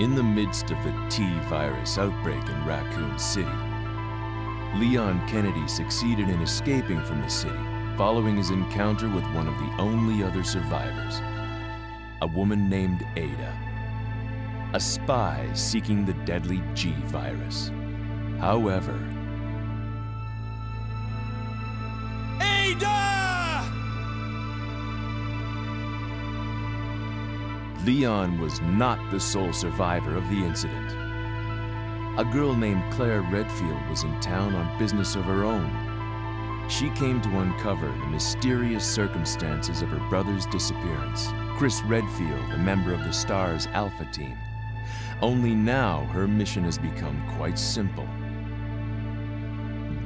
In the midst of the T virus outbreak in Raccoon City, Leon Kennedy succeeded in escaping from the city following his encounter with one of the only other survivors, a woman named Ada, a spy seeking the deadly G virus. However, Leon was not the sole survivor of the incident. A girl named Claire Redfield was in town on business of her own. She came to uncover the mysterious circumstances of her brother's disappearance. Chris Redfield, a member of the STARS Alpha team. Only now her mission has become quite simple.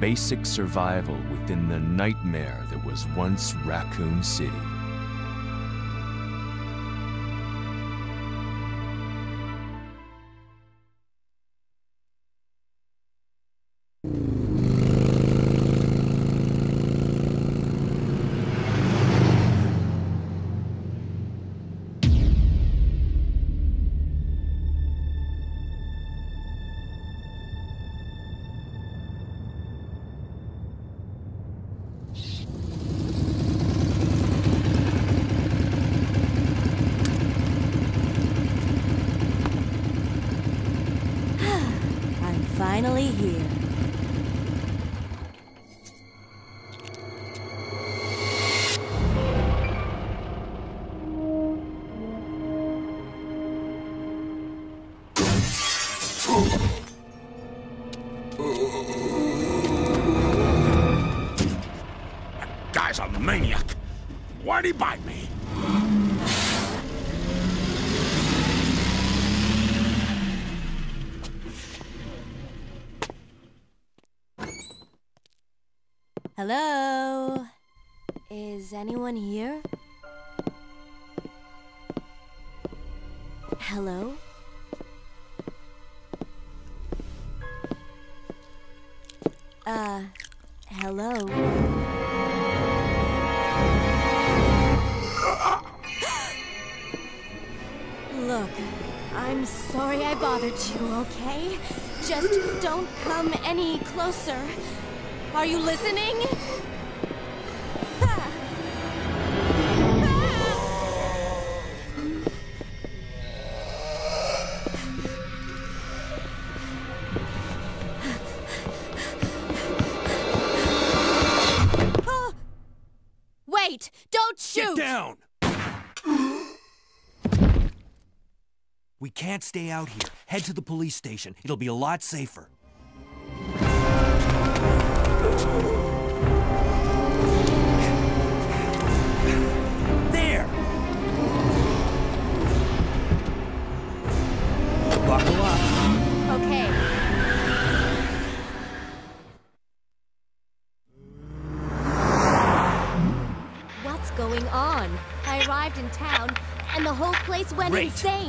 Basic survival within the nightmare that was once Raccoon City. Hello? Is anyone here? Hello? Uh, hello? Look, I'm sorry I bothered you, okay? Just don't come any closer. Are you listening? Stay out here. Head to the police station. It'll be a lot safer. There! Buckle up. Okay. What's going on? I arrived in town and the whole place went Great. insane.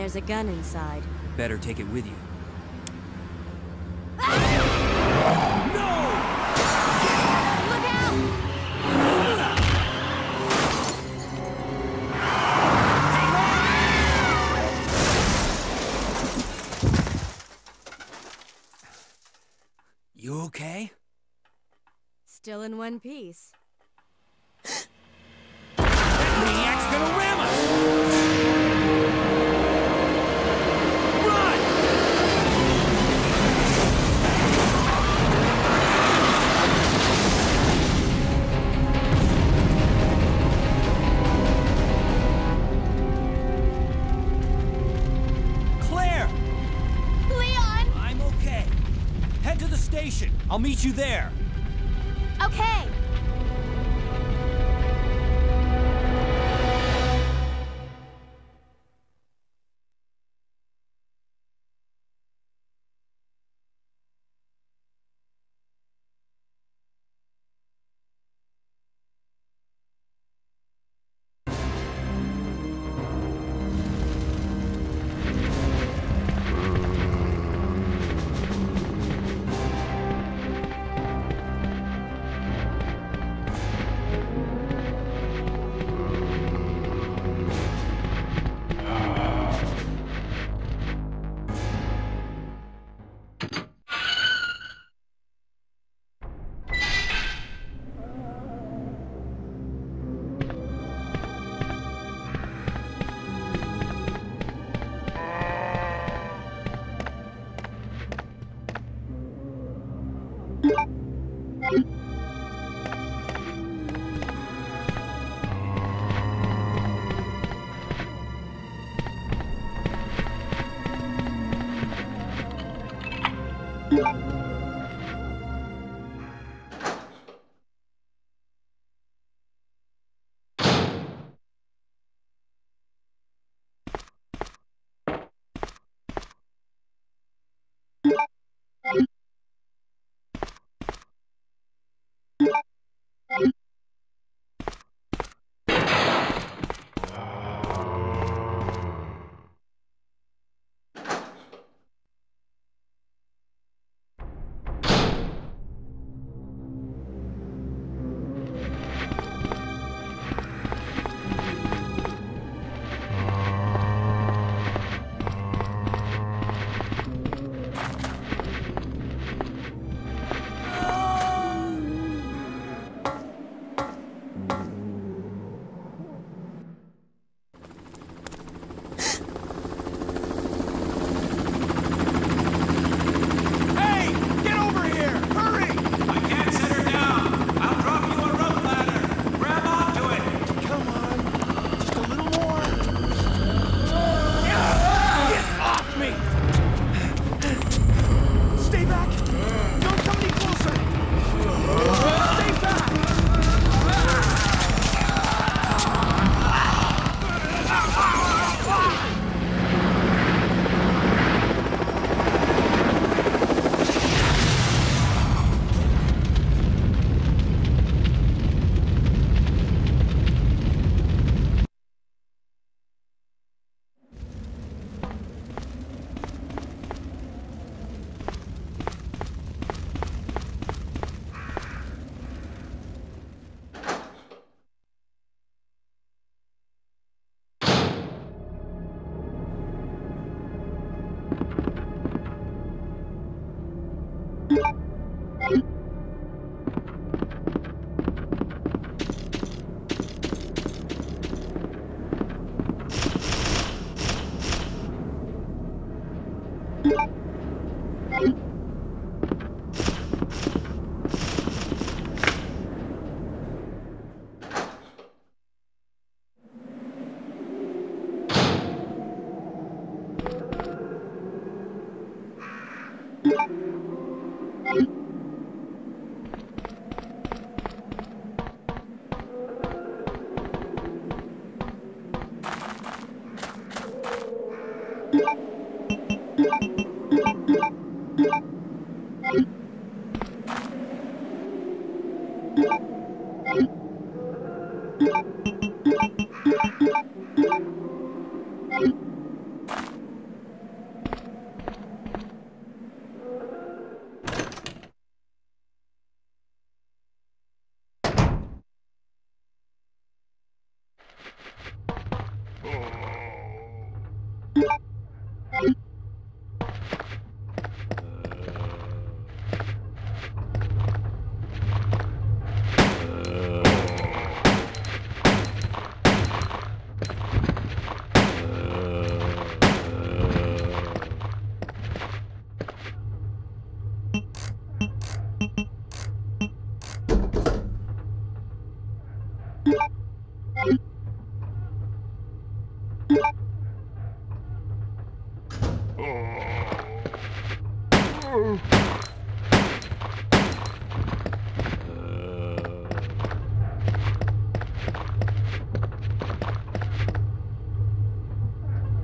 There's a gun inside. Better take it with you. You okay? Still in one piece. Station. I'll meet you there. Okay.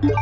you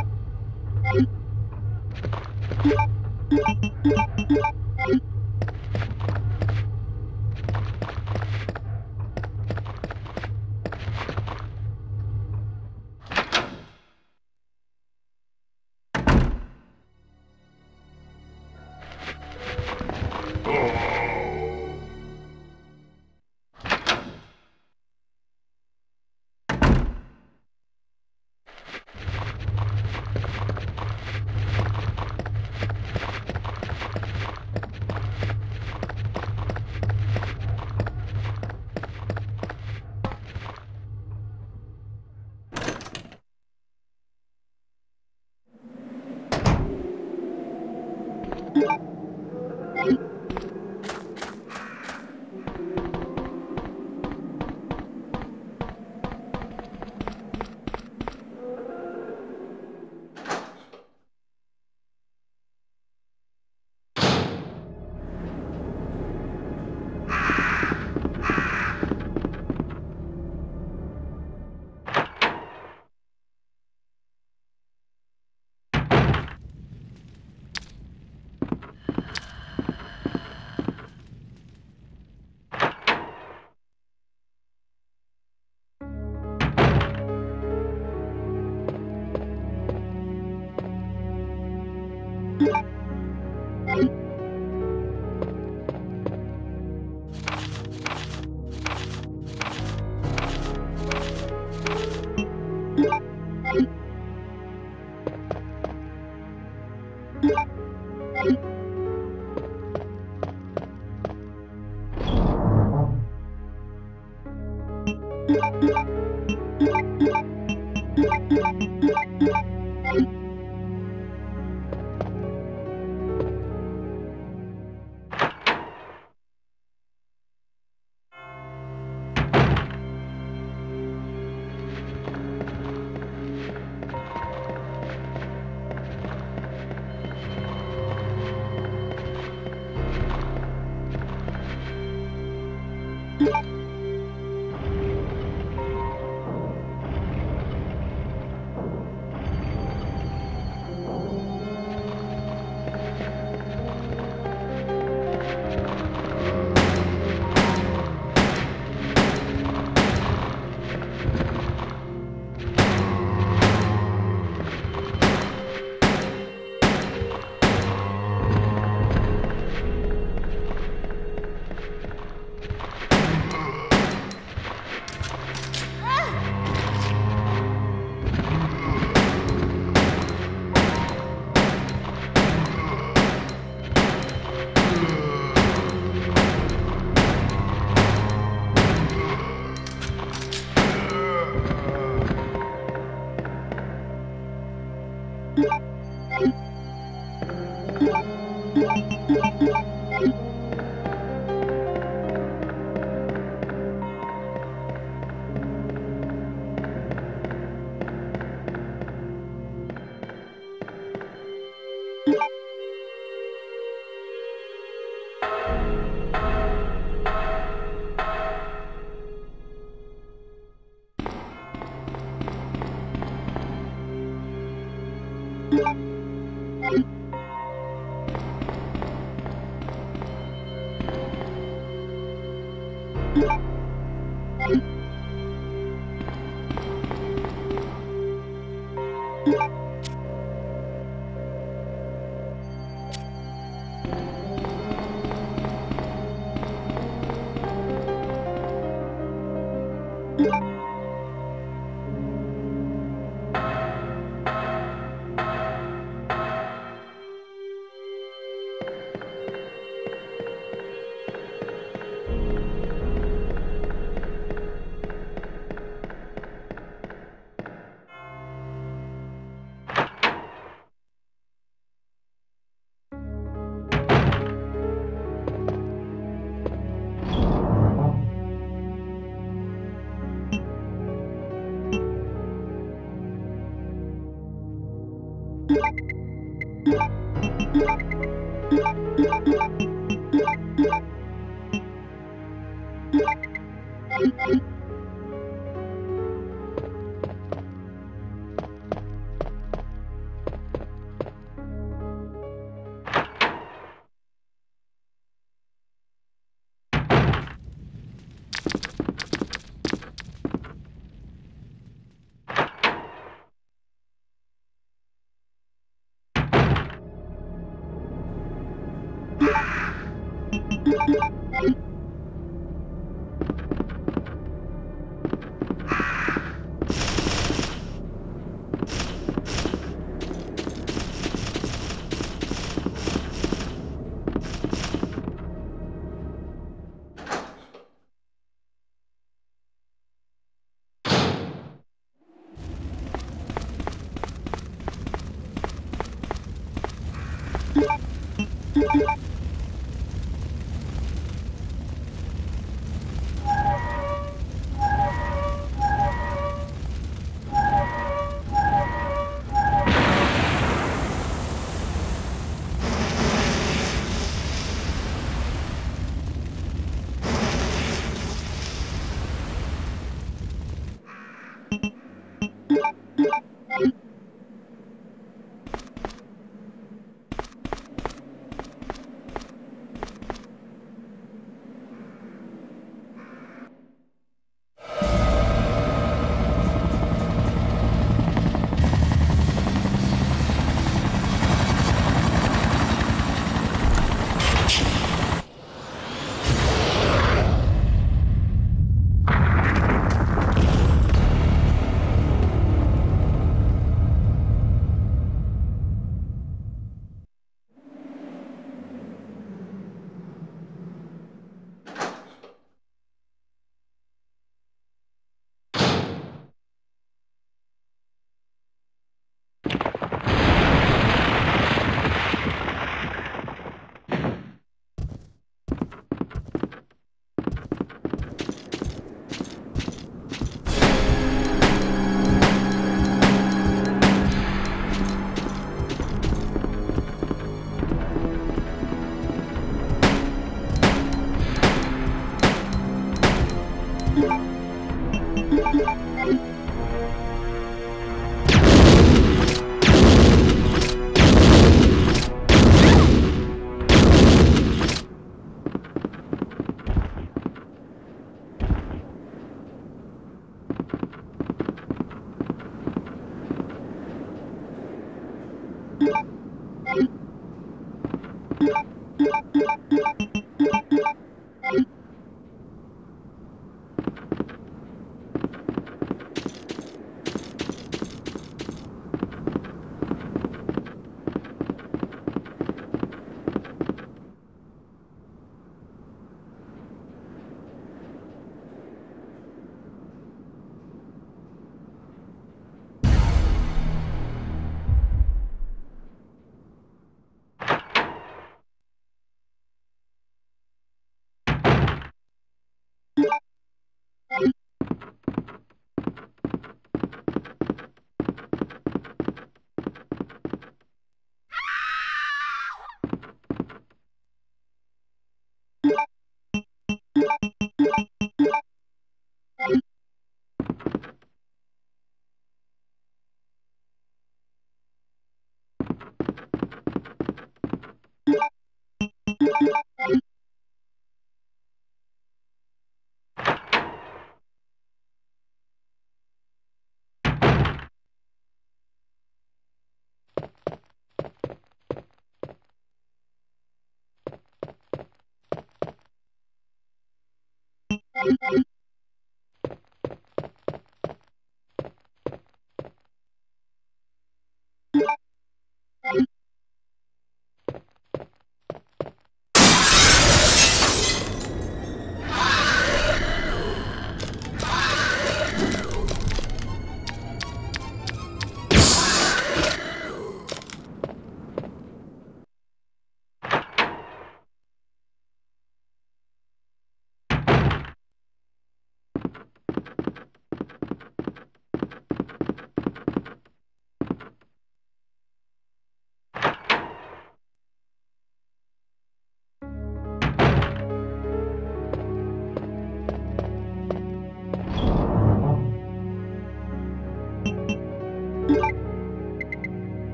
Thank you.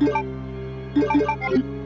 Thank you.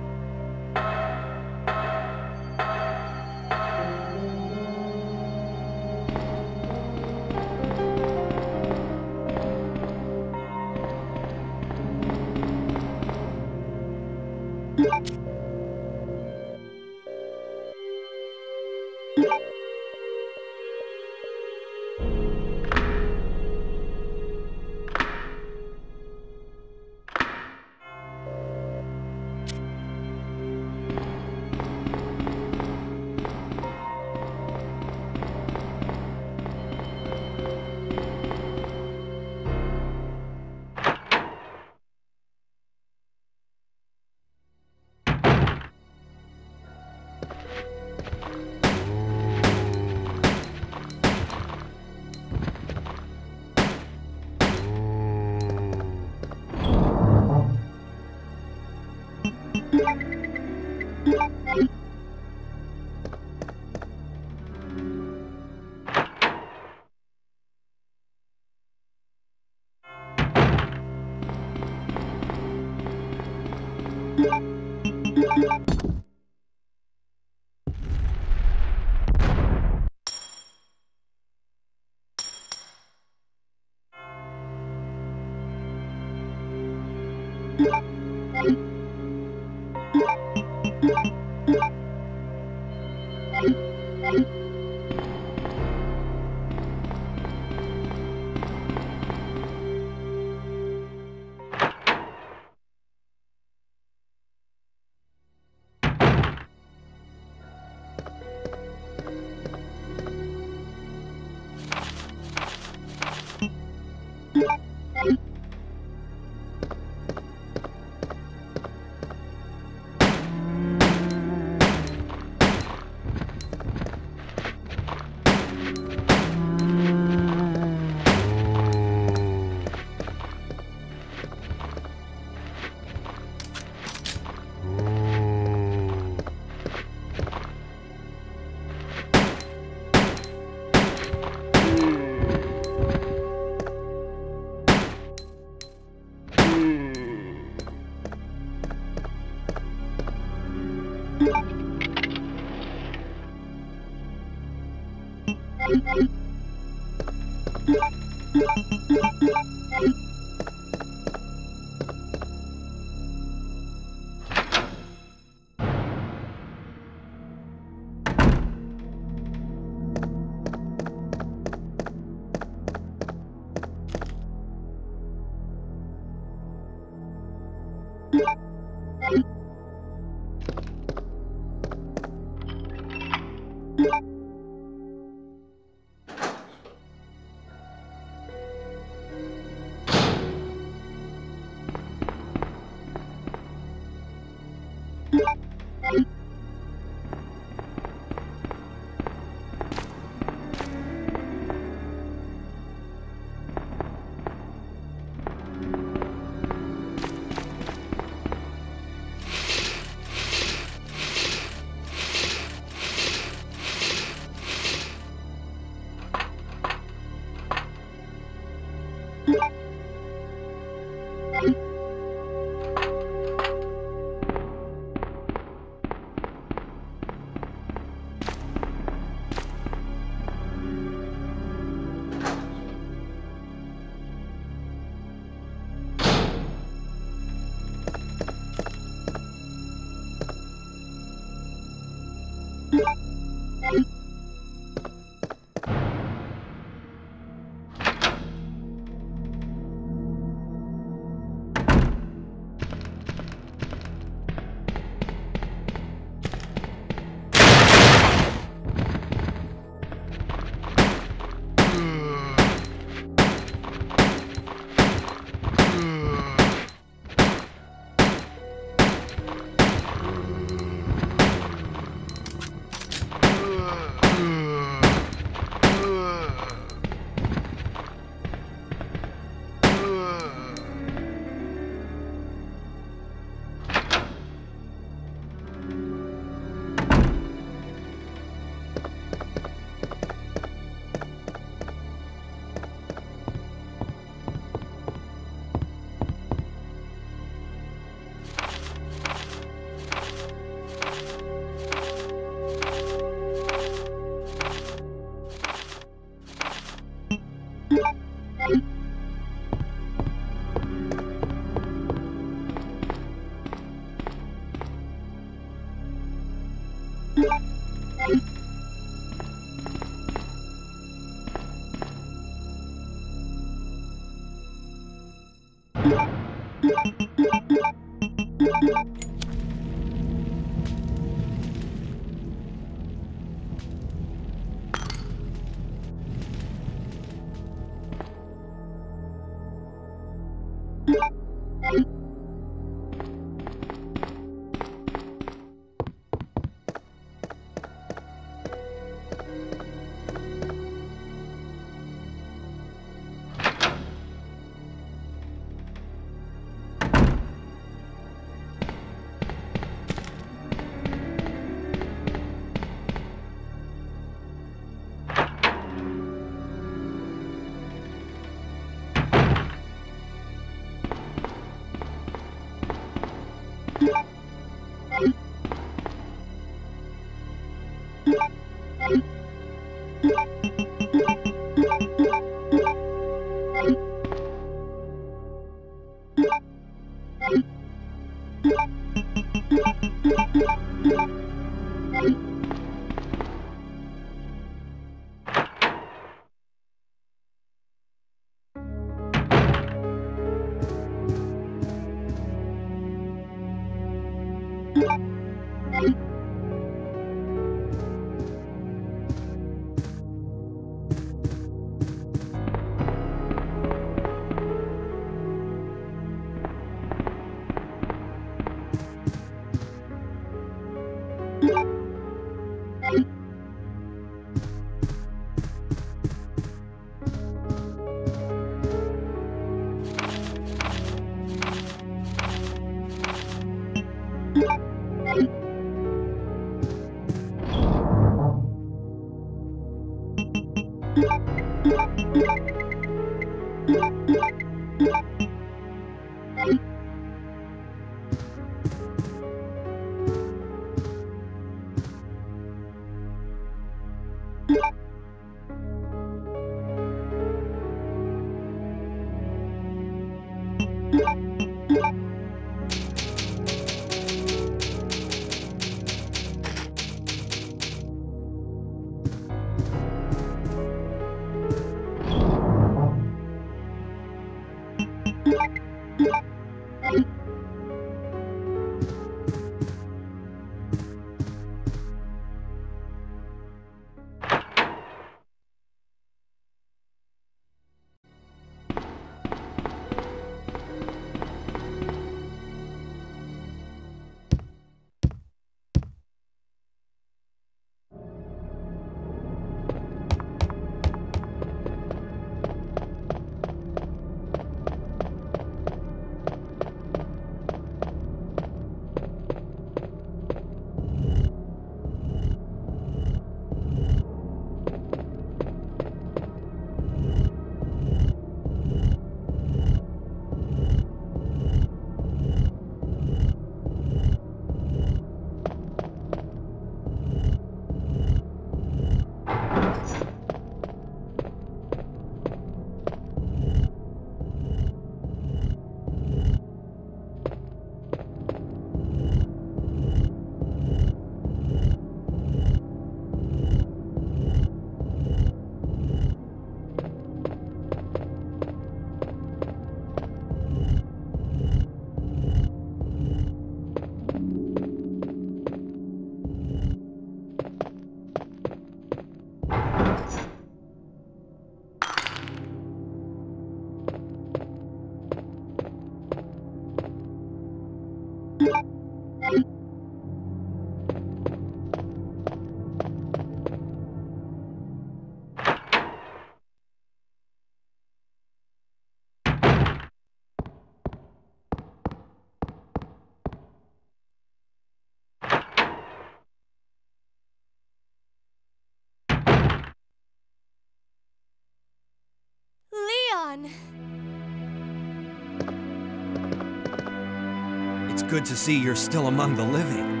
It's good to see you're still among the living.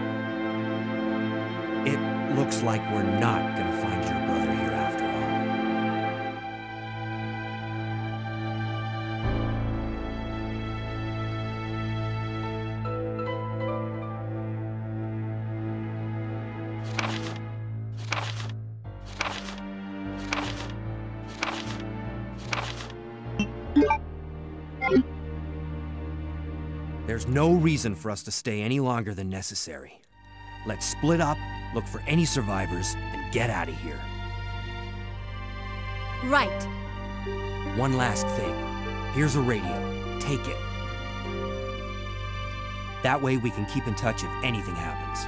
It looks like we're not gonna no reason for us to stay any longer than necessary. Let's split up, look for any survivors, and get out of here. Right. One last thing. Here's a radio. Take it. That way we can keep in touch if anything happens.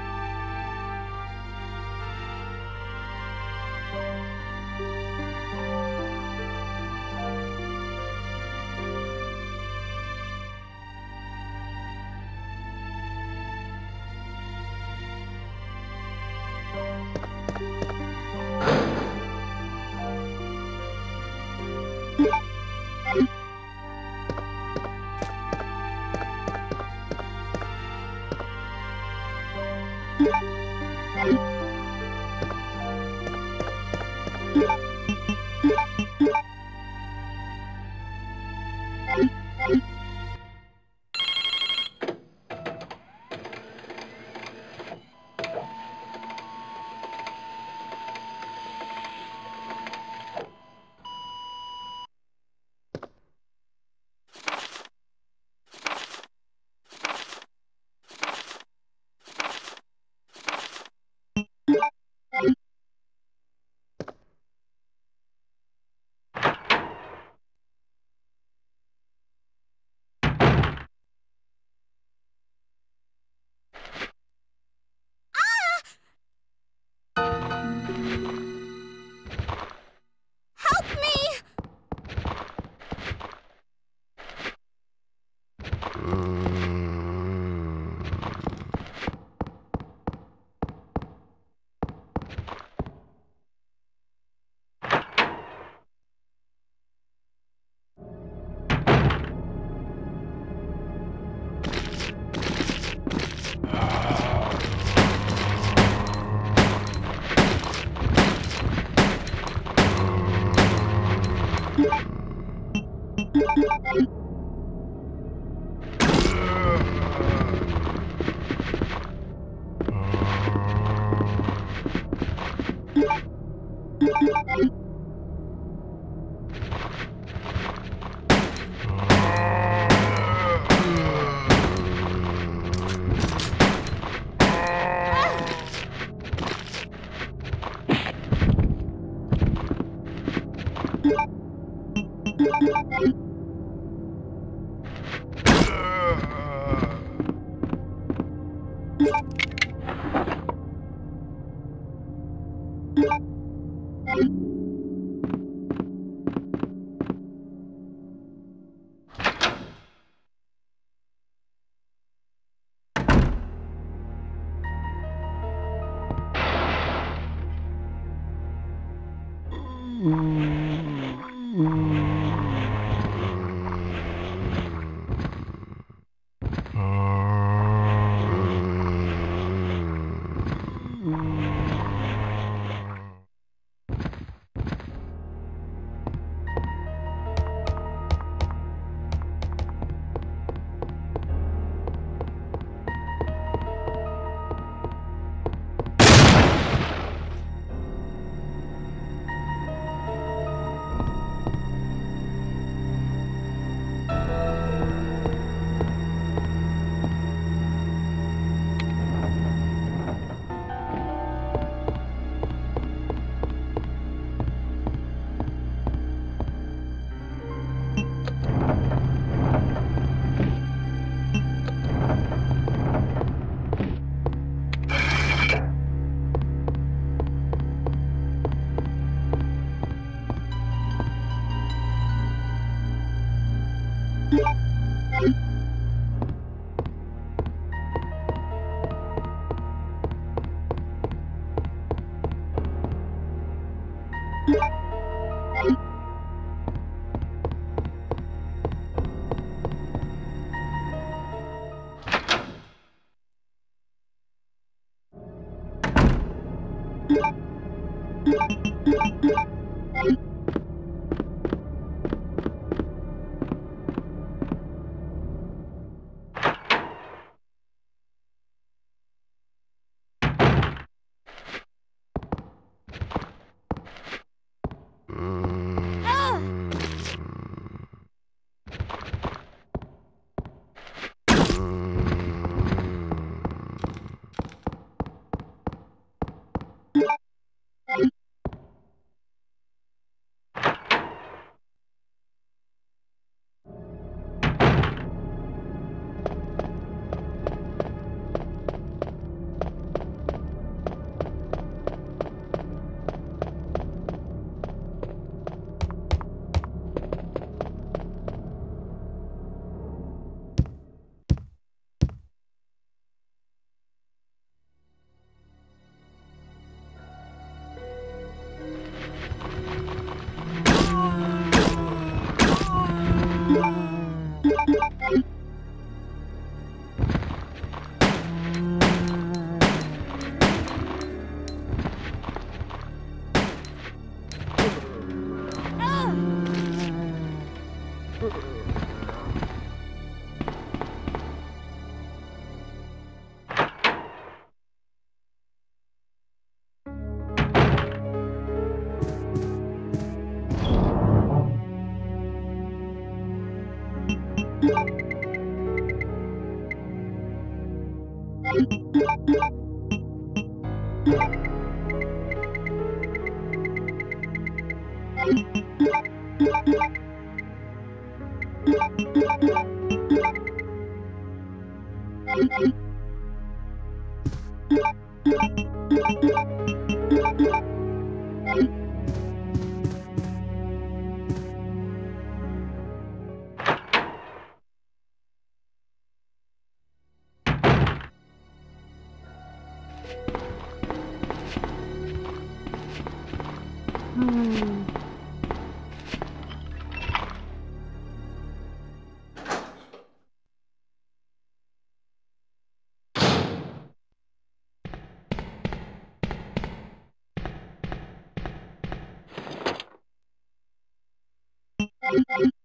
Thank you.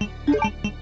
Thank you.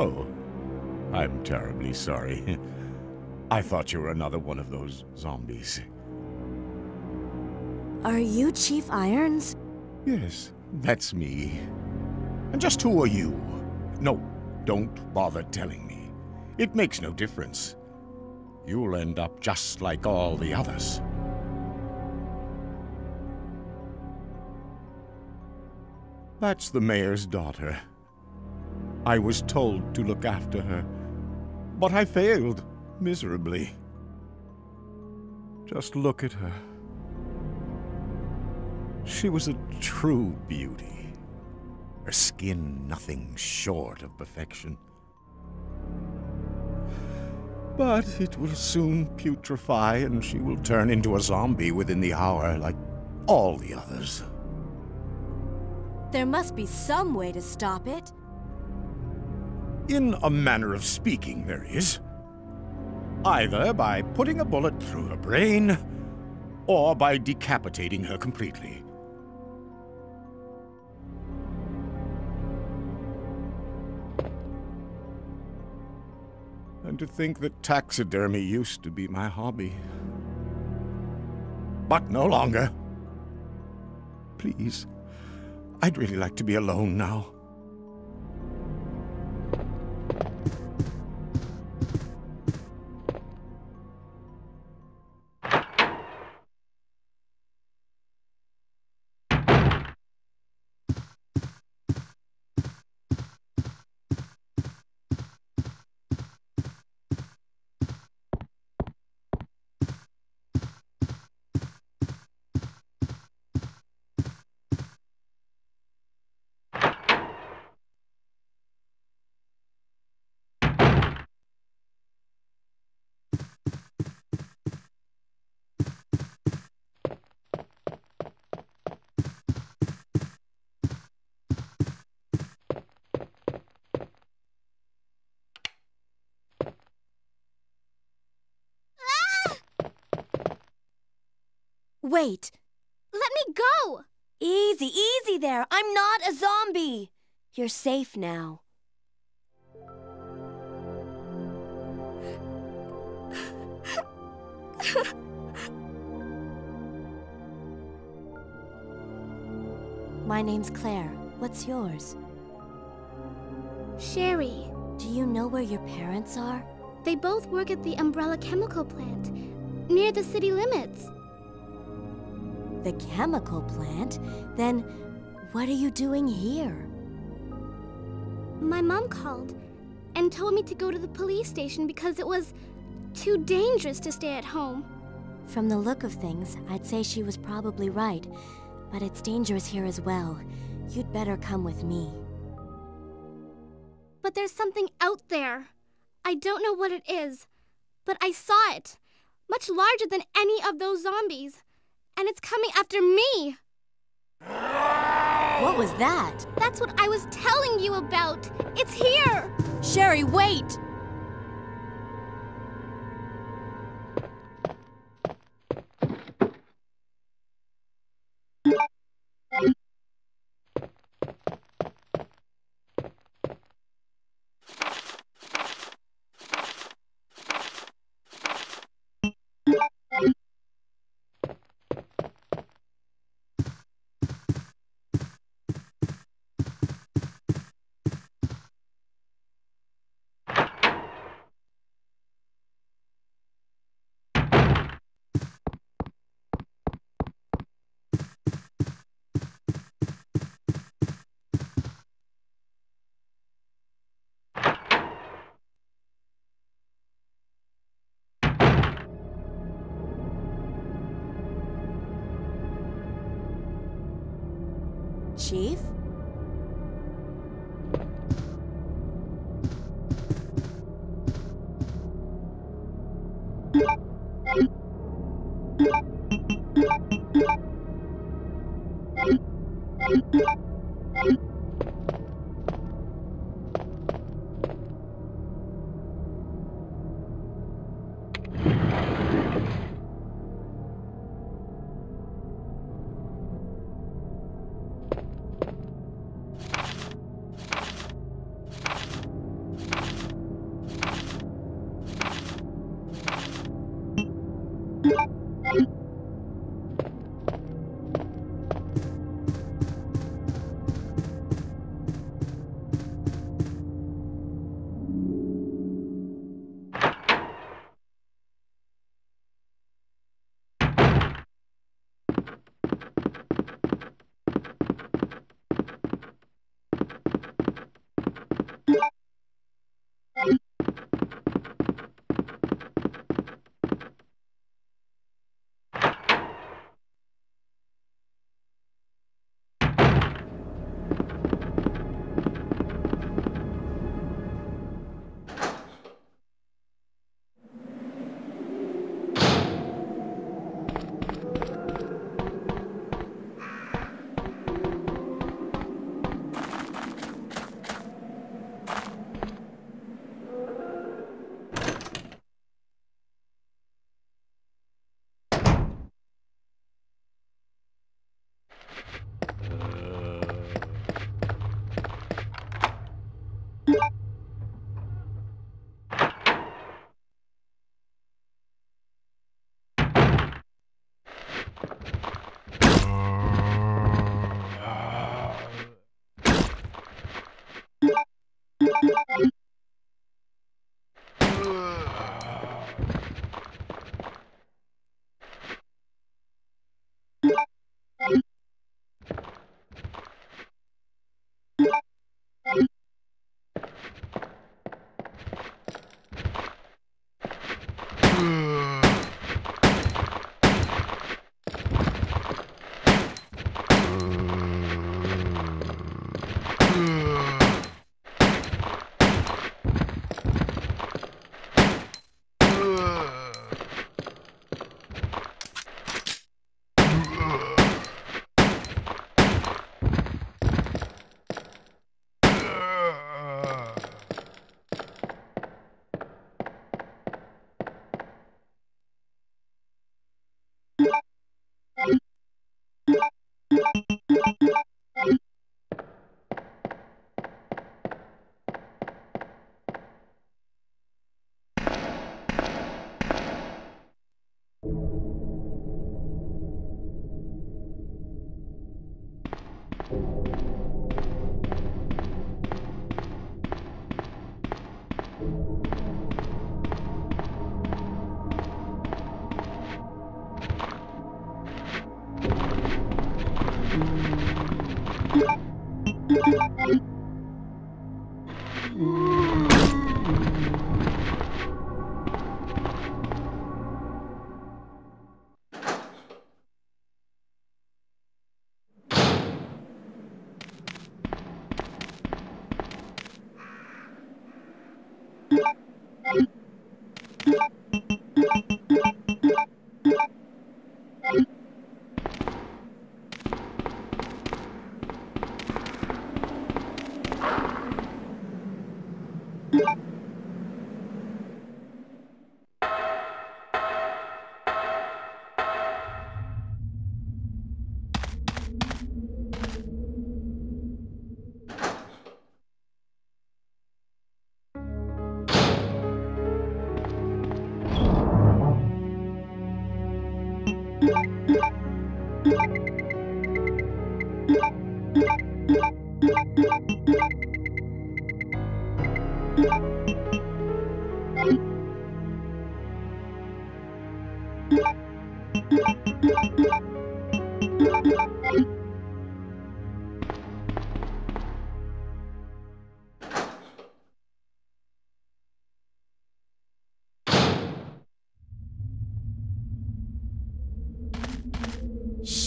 Oh, I'm terribly sorry. I thought you were another one of those zombies. Are you Chief Irons? Yes, that's me. And just who are you? No, don't bother telling me. It makes no difference. You'll end up just like all the others. That's the mayor's daughter. I was told to look after her, but I failed miserably. Just look at her. She was a true beauty. Her skin nothing short of perfection. But it will soon putrefy, and she will turn into a zombie within the hour, like all the others. There must be some way to stop it. In a manner of speaking, there is. Either by putting a bullet through her brain, or by decapitating her completely. And to think that taxidermy used to be my hobby. But no longer. Please, I'd really like to be alone now. You're safe now. My name's Claire. What's yours? Sherry. Do you know where your parents are? They both work at the Umbrella Chemical Plant, near the city limits. The chemical plant? Then what are you doing here? My mom called and told me to go to the police station because it was too dangerous to stay at home. From the look of things, I'd say she was probably right. But it's dangerous here as well. You'd better come with me. But there's something out there. I don't know what it is, but I saw it. Much larger than any of those zombies. And it's coming after me. What was that? That's what I was telling you about. It's here. Sherry, wait!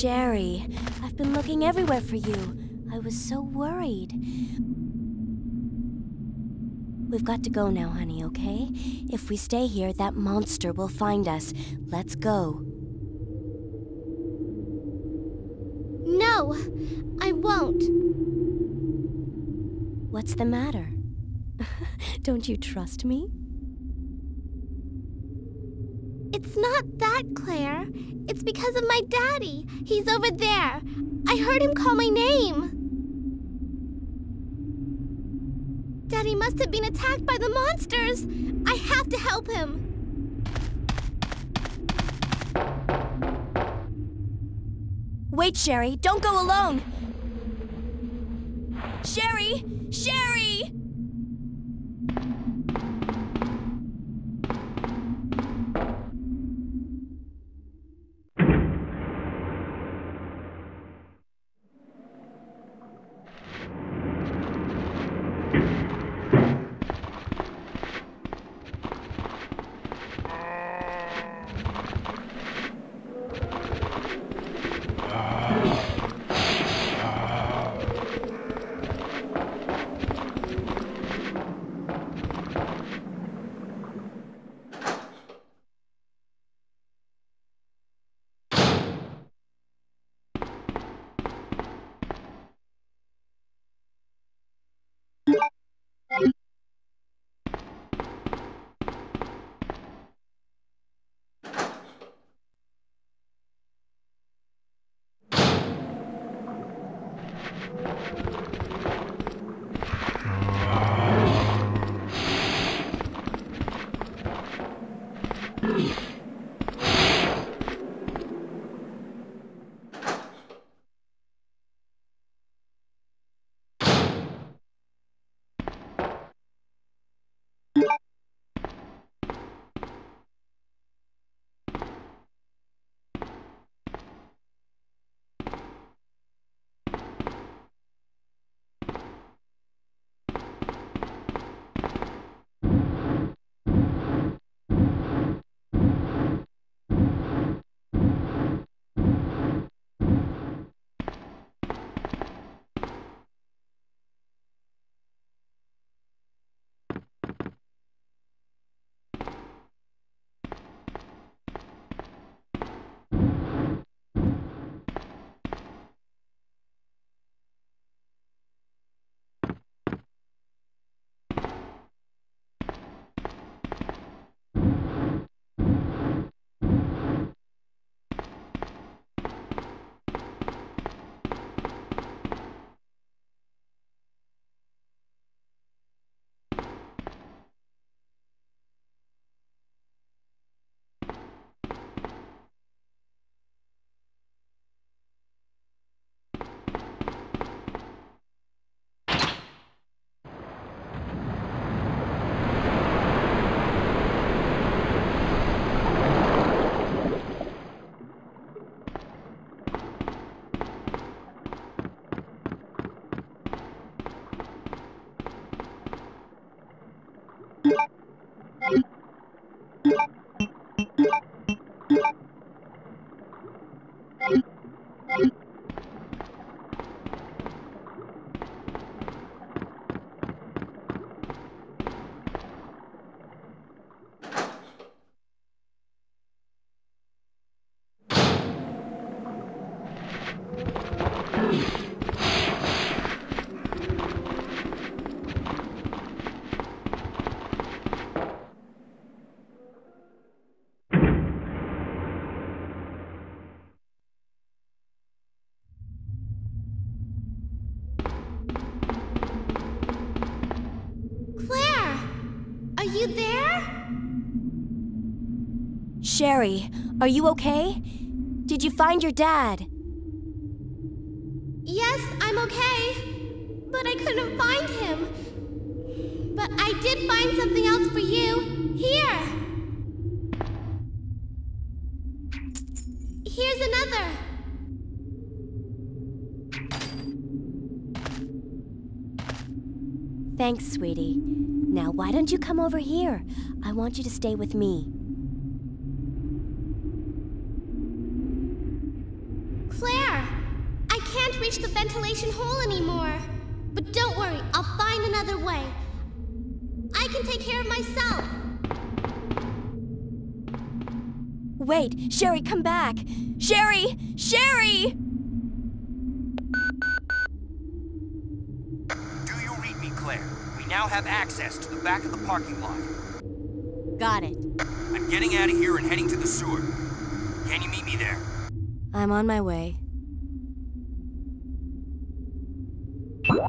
Sherry, I've been looking everywhere for you. I was so worried. We've got to go now, honey, okay? If we stay here, that monster will find us. Let's go. No, I won't. What's the matter? Don't you trust me? It's not that, Claire. It's because of my daddy. He's over there. I heard him call my name. Daddy must have been attacked by the monsters. I have to help him. Wait, Sherry, don't go alone! Sherry, are you okay? Did you find your dad? Yes, I'm okay. But I couldn't find him. But I did find something else for you. Here. Here's another. Thanks, sweetie. Now, why don't you come over here? I want you to stay with me. Claire! I can't reach the ventilation hole anymore. But don't worry, I'll find another way. I can take care of myself. Wait, Sherry, come back! Sherry! Sherry! Do you read me, Claire? We now have access to the back of the parking lot. Got it. I'm getting out of here and heading to the sewer. Can you meet me there? I'm on my way. you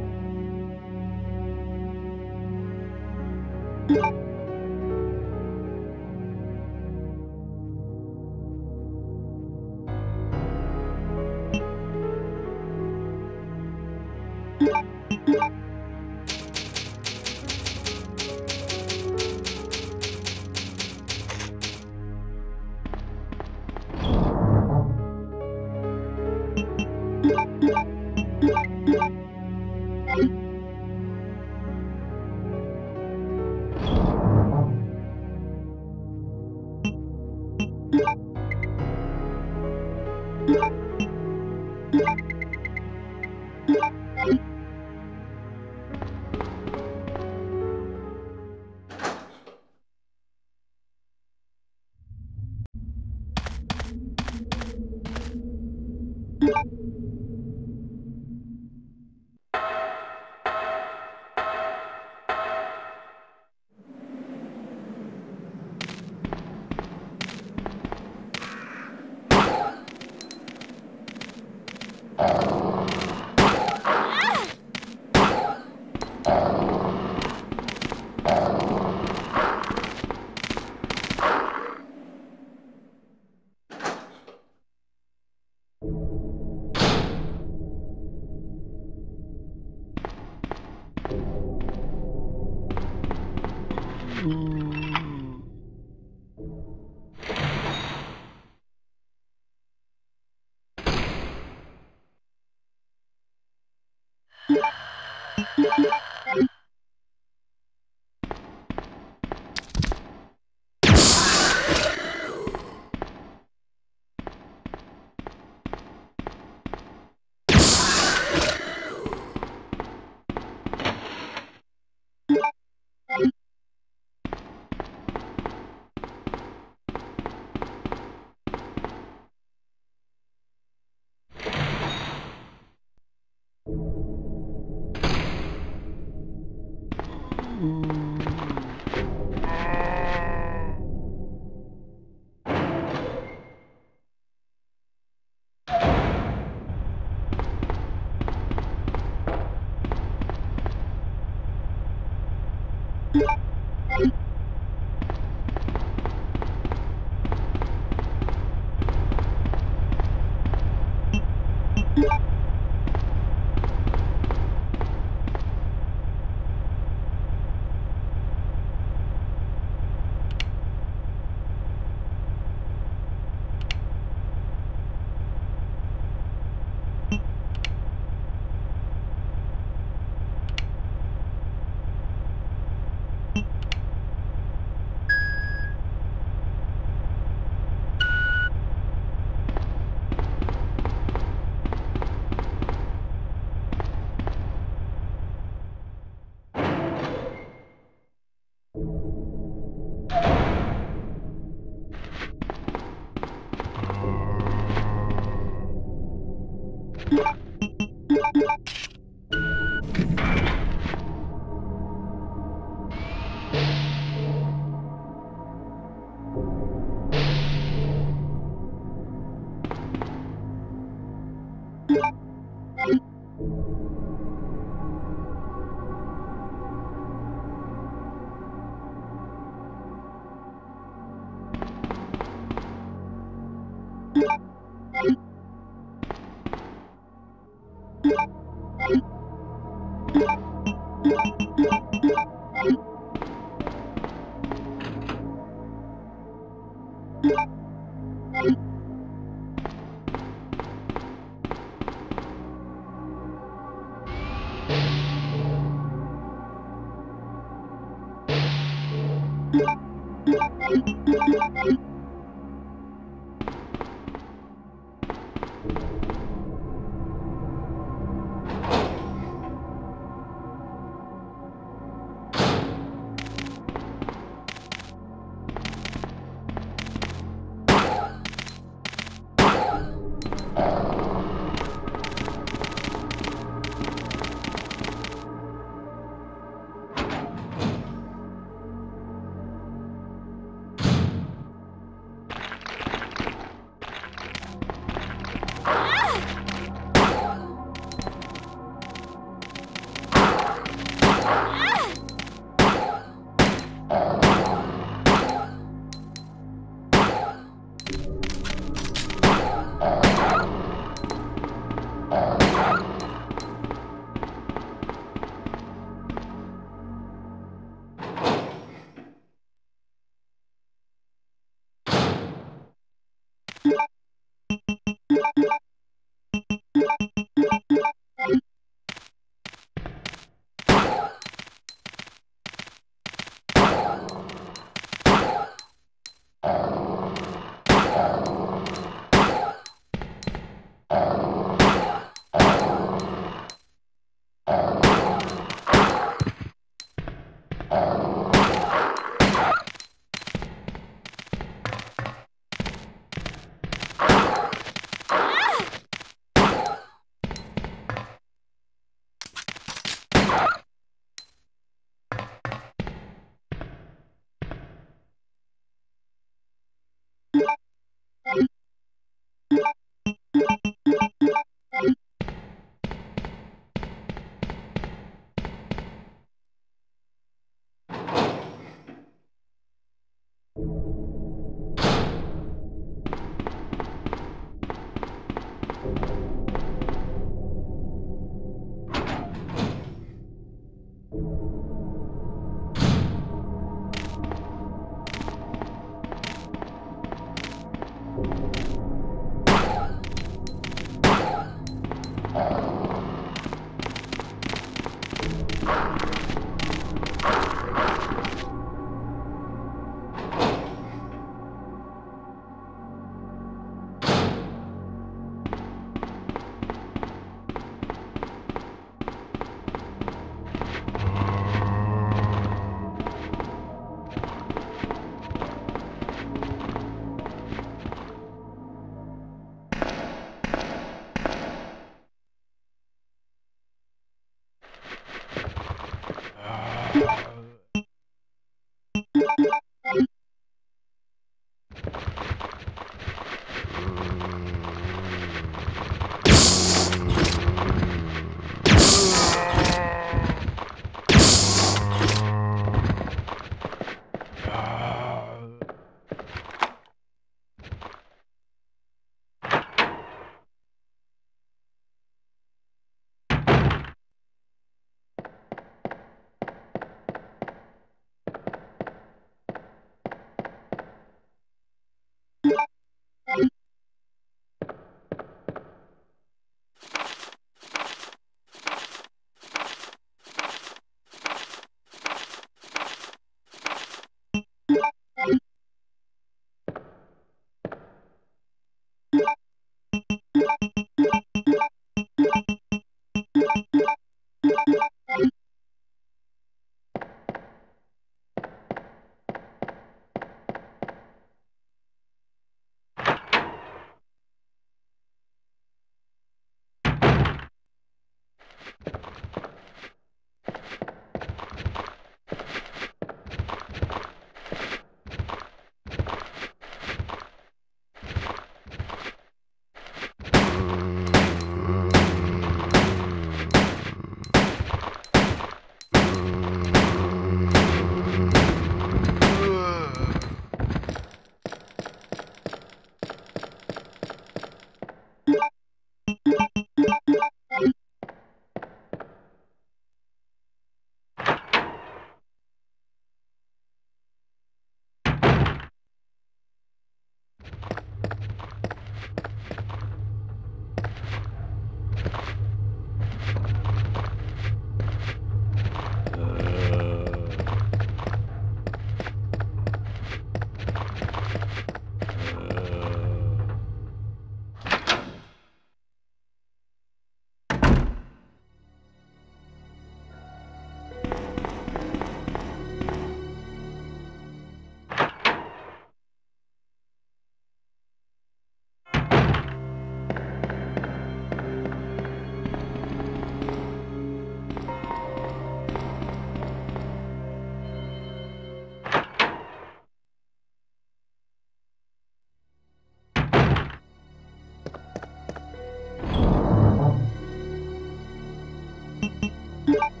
you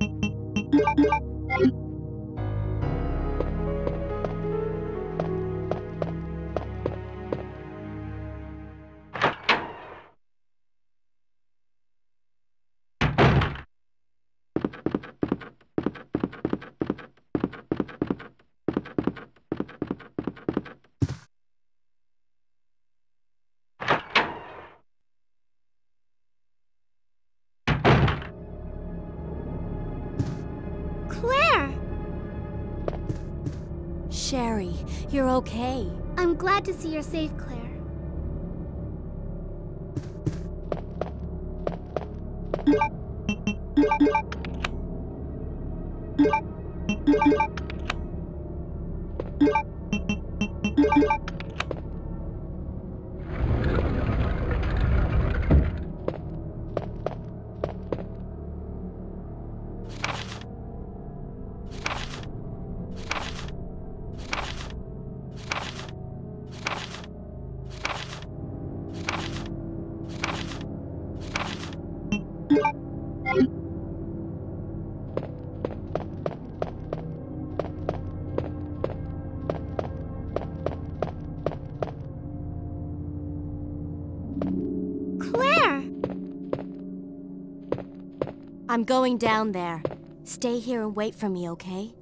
Claire! You're okay. I'm glad to see you're safe, Claire. I'm going down there. Stay here and wait for me, okay?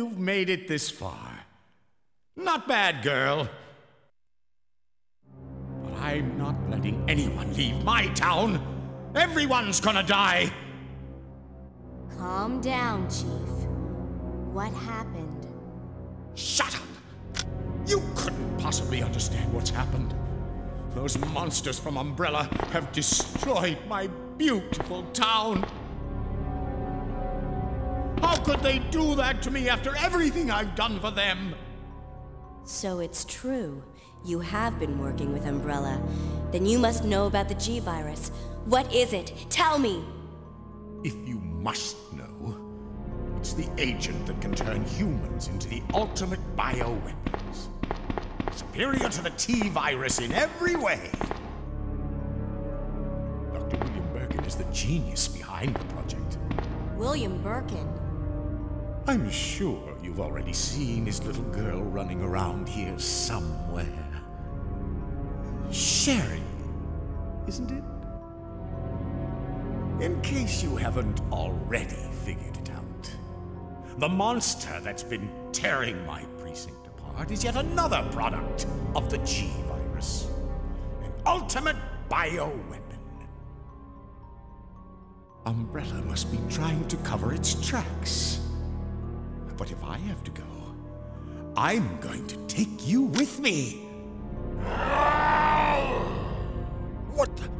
You've made it this far. Not bad, girl. But I'm not letting anyone leave my town. Everyone's gonna die. Calm down, Chief. What happened? Shut up! You couldn't possibly understand what's happened. Those monsters from Umbrella have destroyed my beautiful town. How could they do that to me after everything I've done for them? So it's true. You have been working with Umbrella. Then you must know about the G virus. What is it? Tell me! If you must know, it's the agent that can turn humans into the ultimate bioweapons. Superior to the T virus in every way. Dr. William Birkin is the genius behind the project. William Birkin. I'm sure you've already seen his little girl running around here somewhere. Sherry, isn't it? In case you haven't already figured it out, the monster that's been tearing my precinct apart is yet another product of the G virus. An ultimate bioweapon. Umbrella must be trying to cover its tracks. But if I have to go, I'm going to take you with me. What the?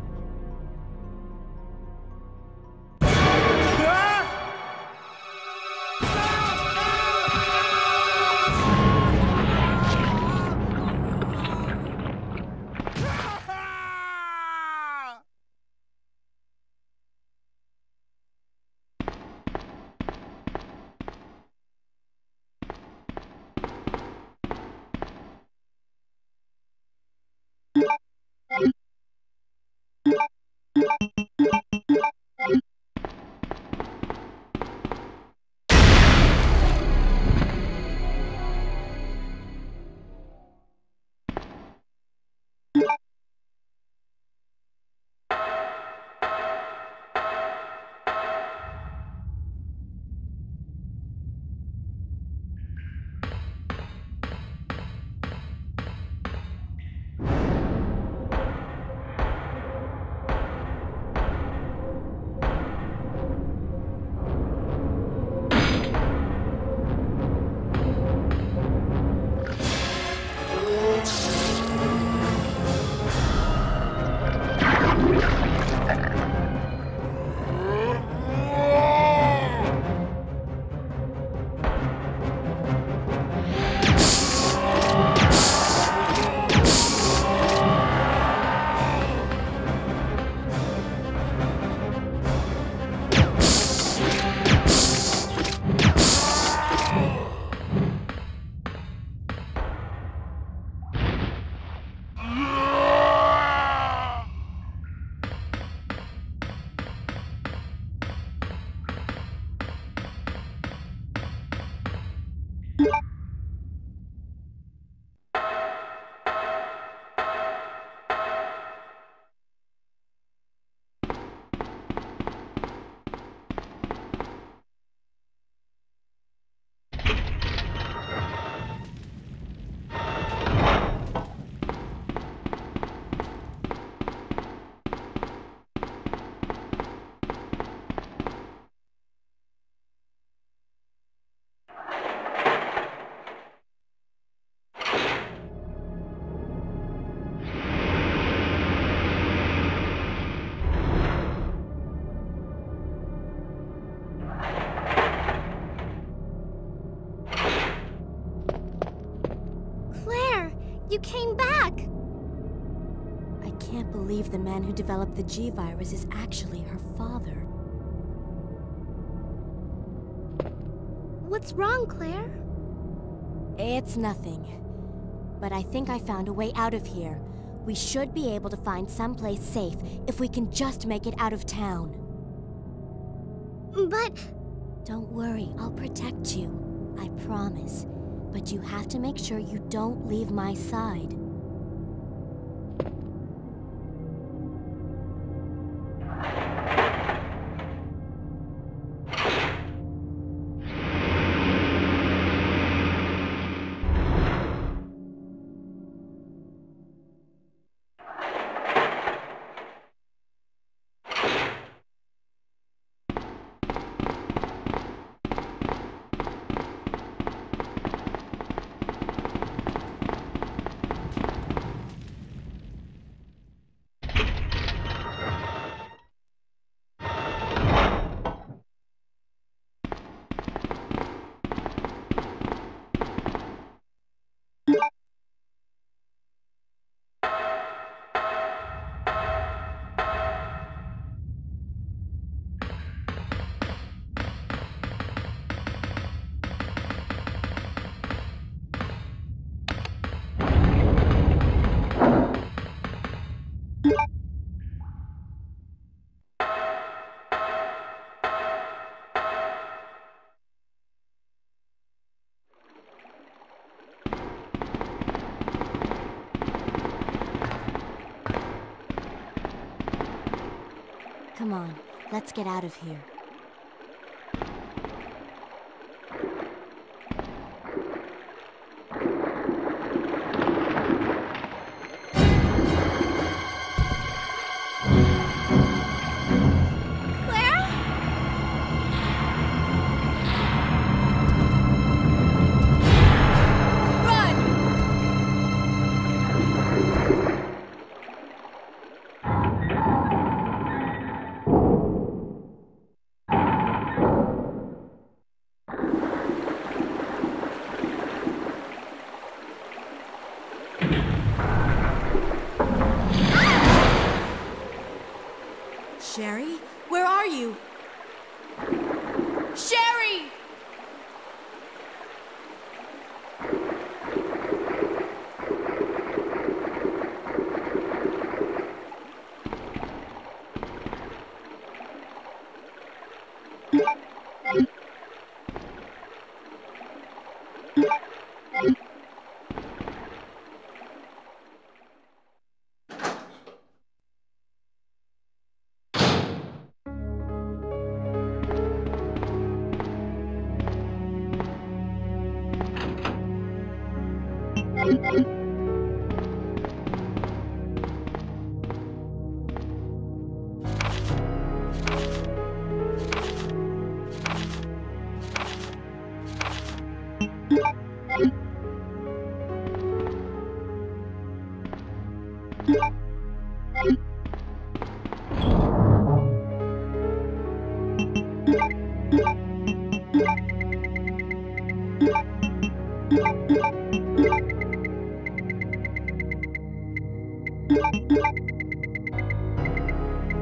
Man who developed the G virus is actually her father. What's wrong, Claire? It's nothing. But I think I found a way out of here. We should be able to find someplace safe if we can just make it out of town. But Don't worry, I'll protect you. I promise. But you have to make sure you don't leave my side. Come on, let's get out of here.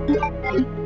Thank you.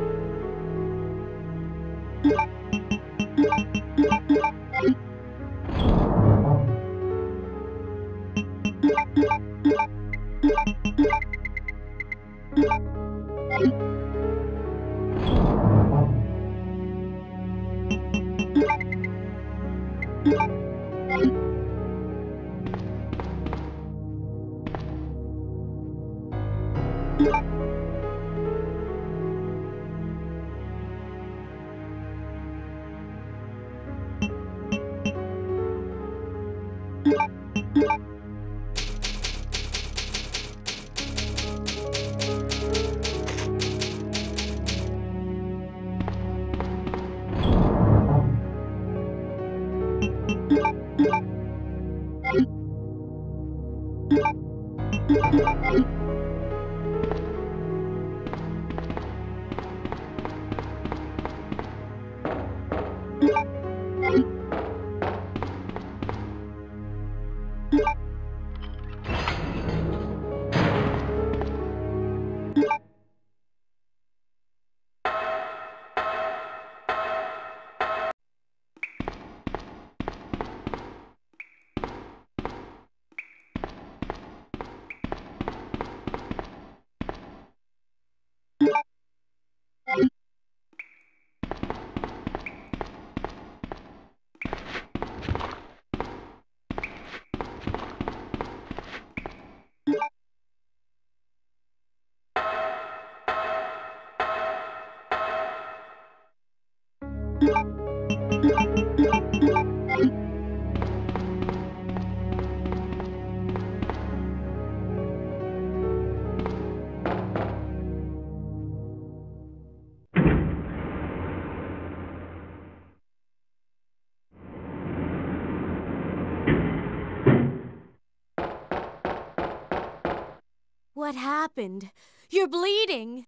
Happened? You're bleeding.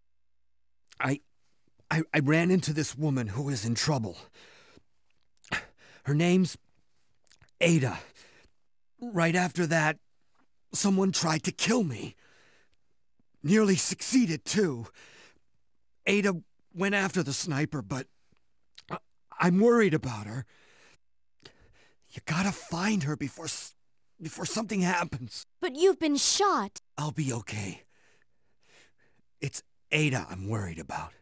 I, I, I ran into this woman who is in trouble. Her name's Ada. Right after that, someone tried to kill me. Nearly succeeded, too. Ada went after the sniper, but I- I'm worried about her. You gotta find her before before something happens. But you've been shot. I'll be okay. It's Ada I'm worried about.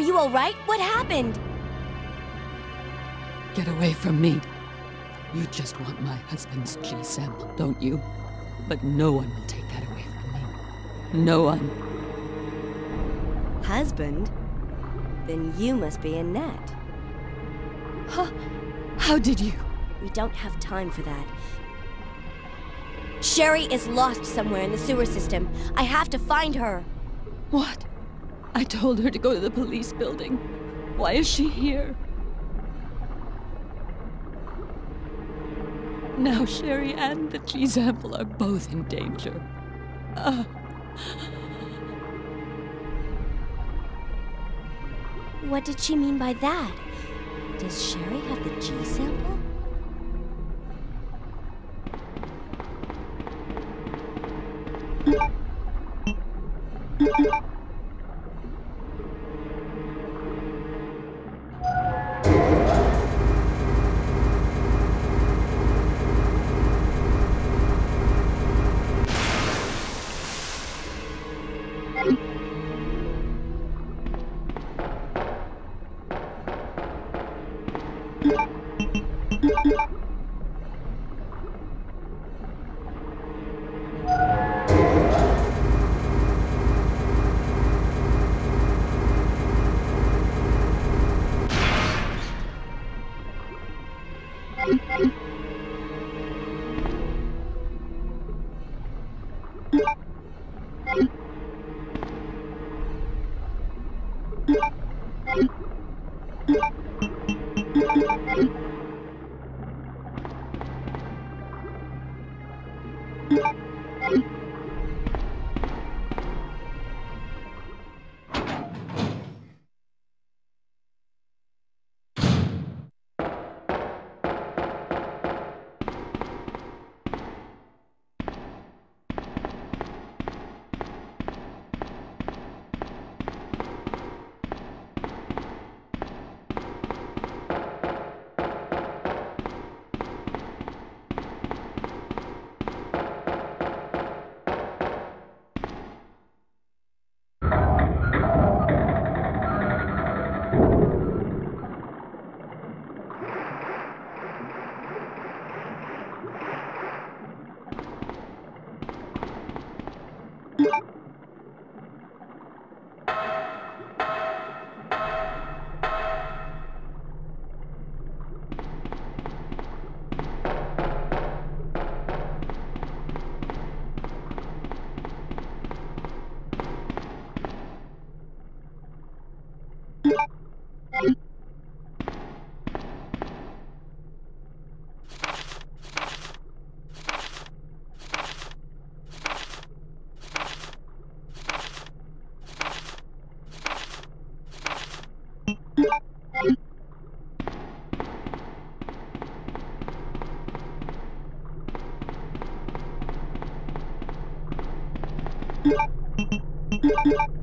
Are you alright? What happened? Get away from me. You just want my husband's G sample, don't you? But no one will take that away from me. No one. Husband? Then you must be Annette. Huh? How did you? We don't have time for that. Sherry is lost somewhere in the sewer system. I have to find her. What? I told her to go to the police building. Why is she here? Now Sherry and the G sample are both in danger. Uh, What did she mean by that? Does Sherry have the G sample? Thank you.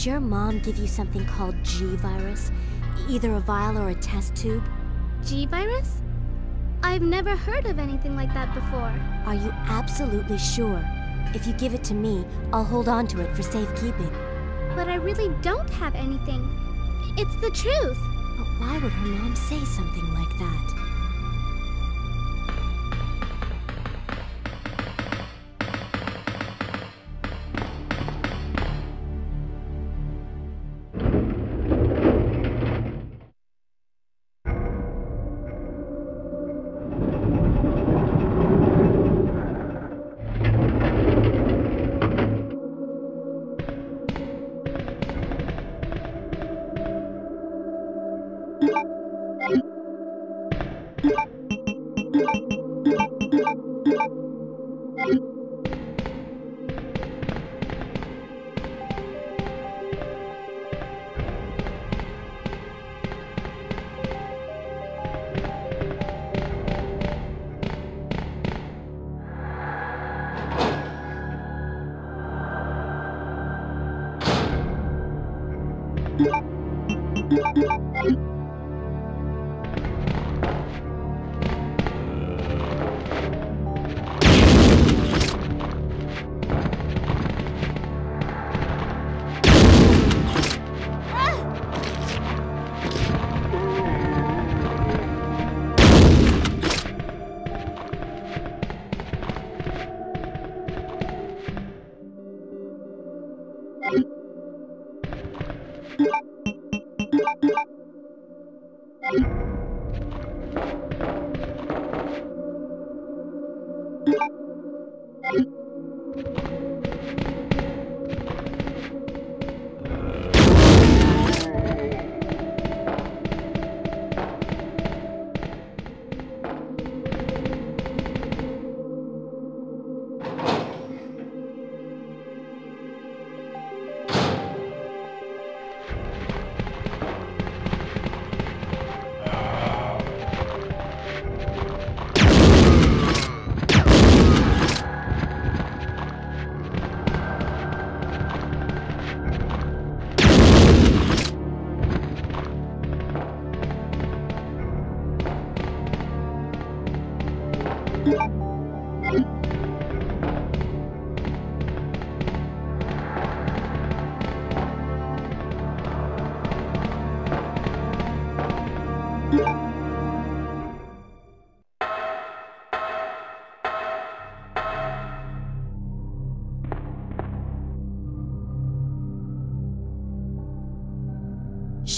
Did your mom give you something called G virus? Either a vial or a test tube? G virus? I've never heard of anything like that before. Are you absolutely sure? If you give it to me, I'll hold on to it for safekeeping. But I really don't have anything. It's the truth. But why would her mom say something like that?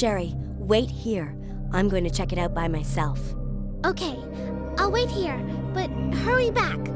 Sherry, wait here. I'm going to check it out by myself. Okay, I'll wait here, but hurry back.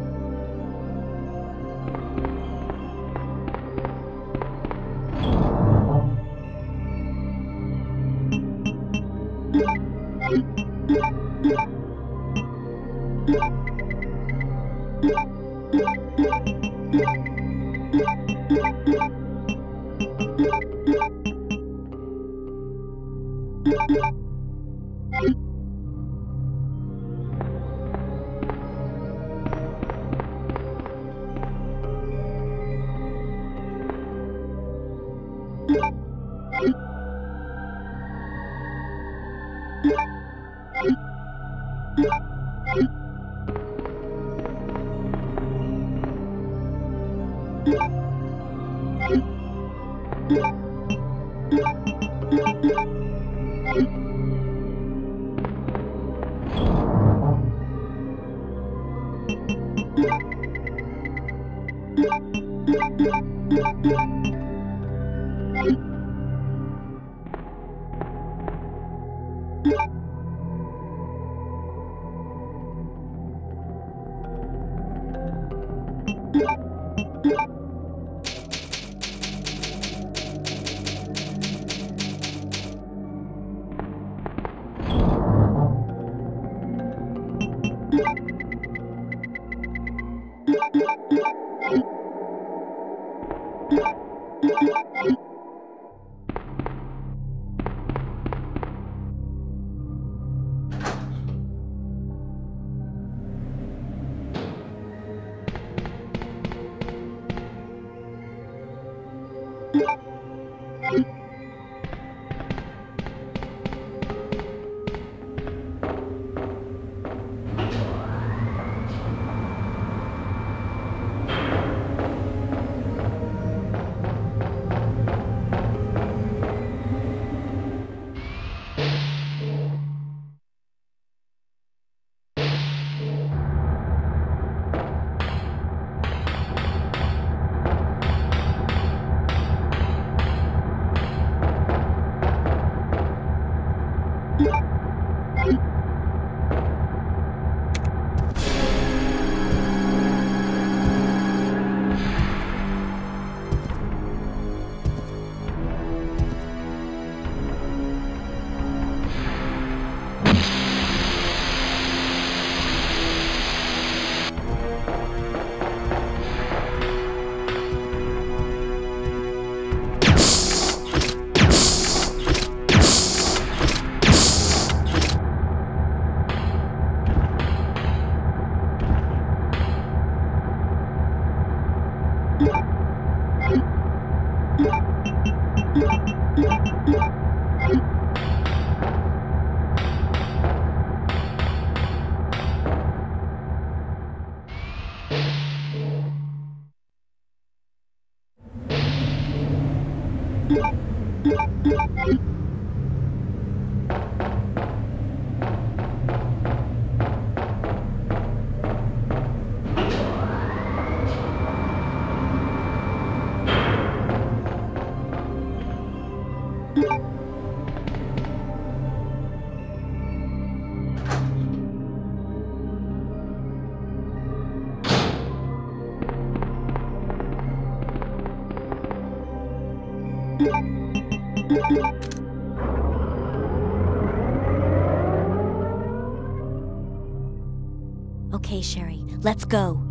Let's go.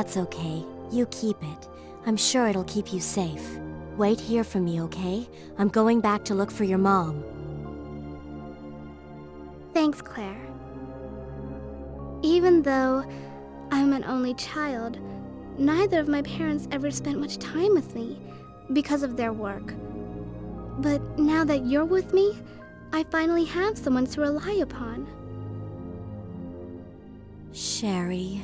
That's okay. You keep it. I'm sure it'll keep you safe. Wait here for me, okay? I'm going back to look for your mom. Thanks, Claire. Even though I'm an only child, neither of my parents ever spent much time with me because of their work. But now that you're with me, I finally have someone to rely upon. Sherry.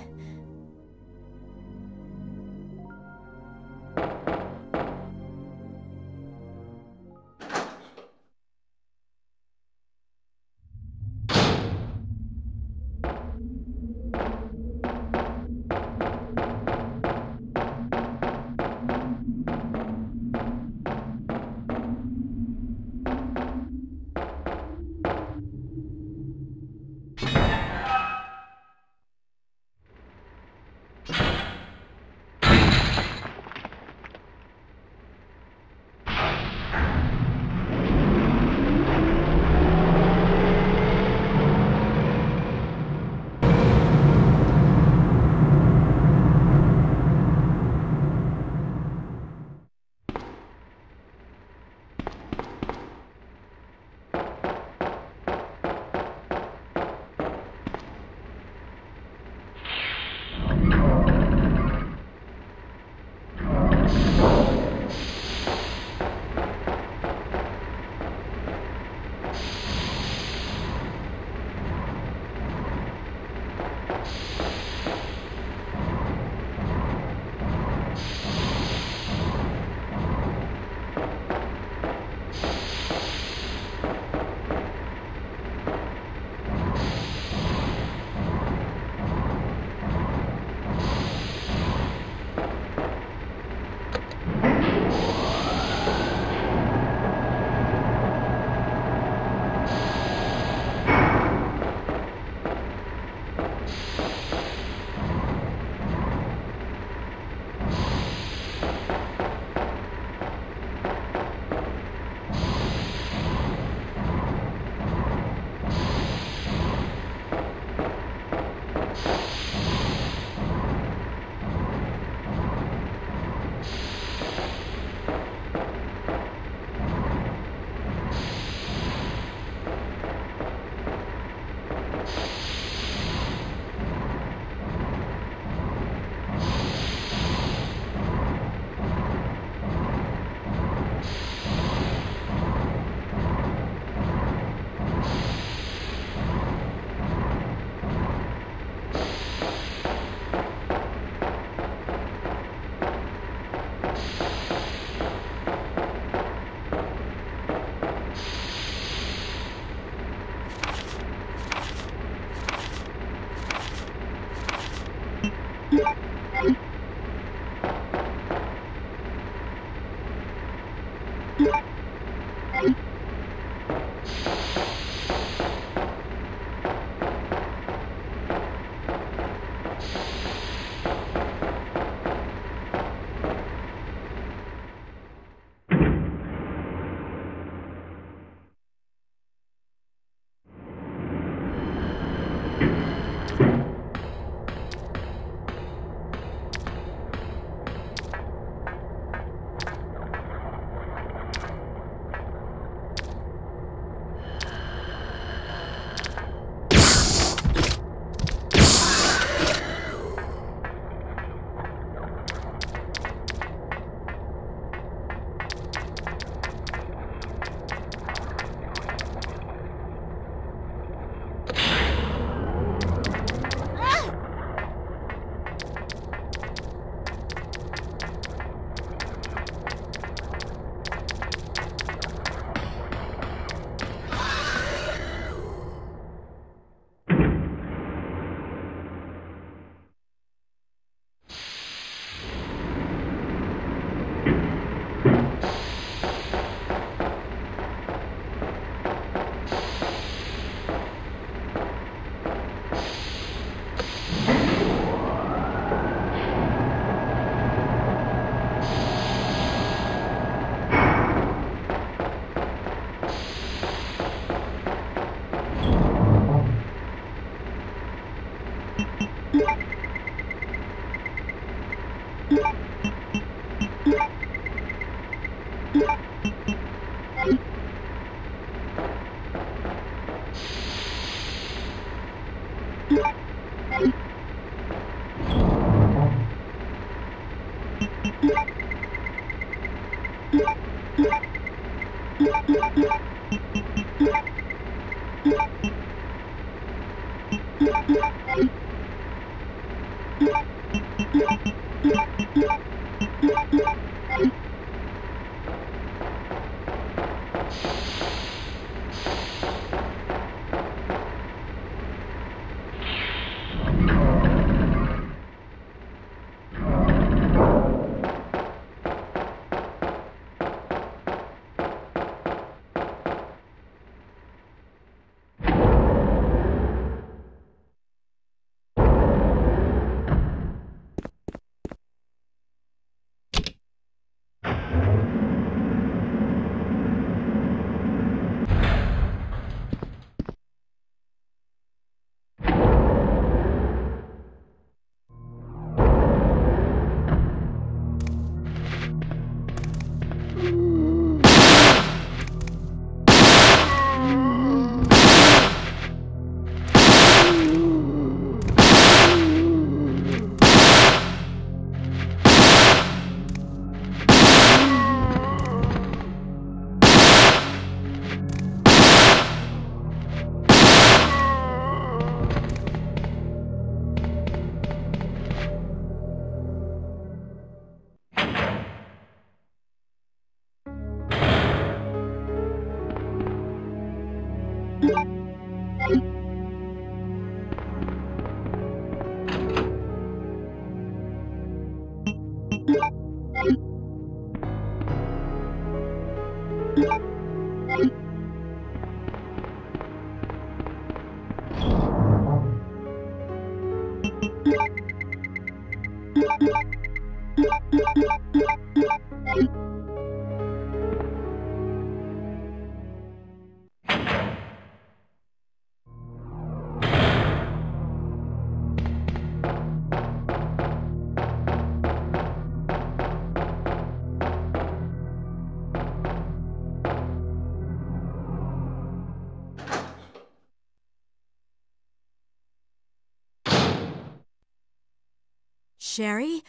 Sherry?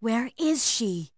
Where is she?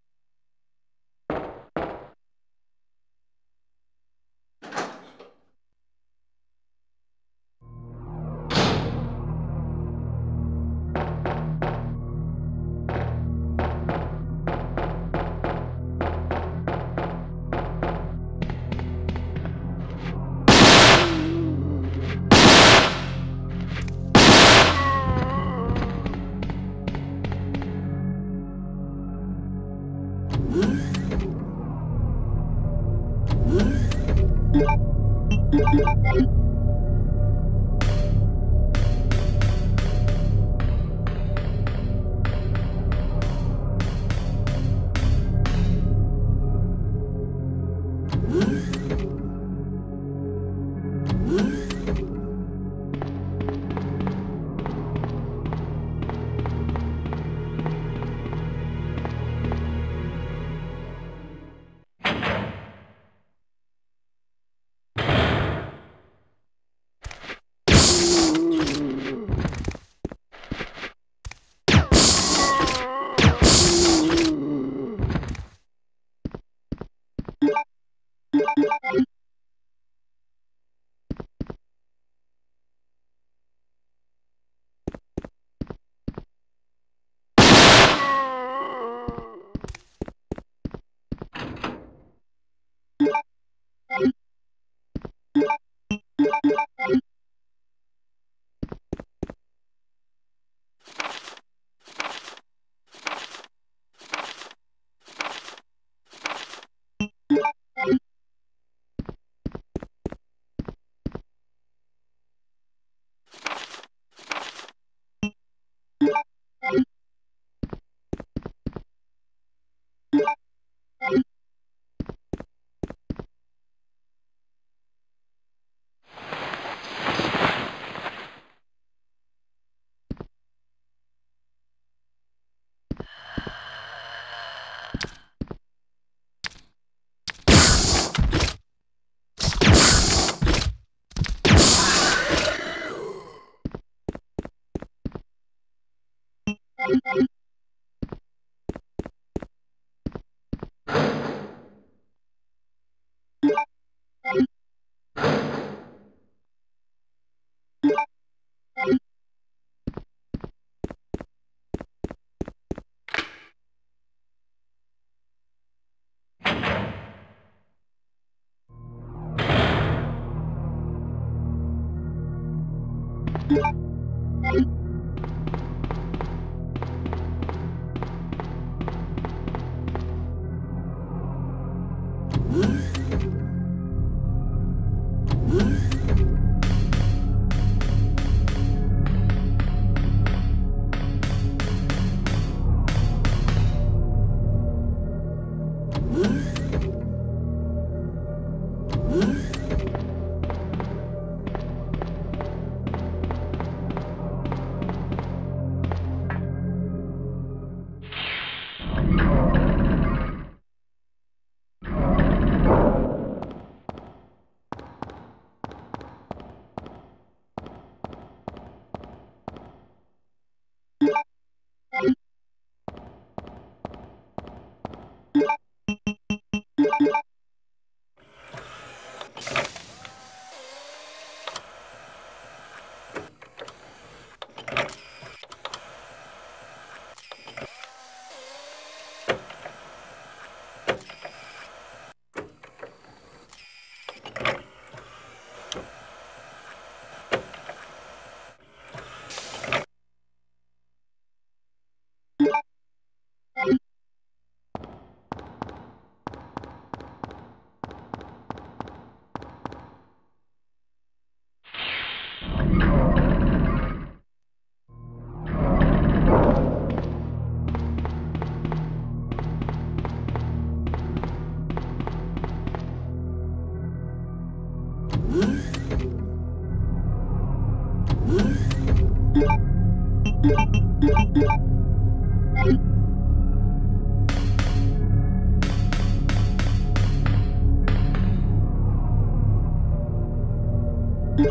you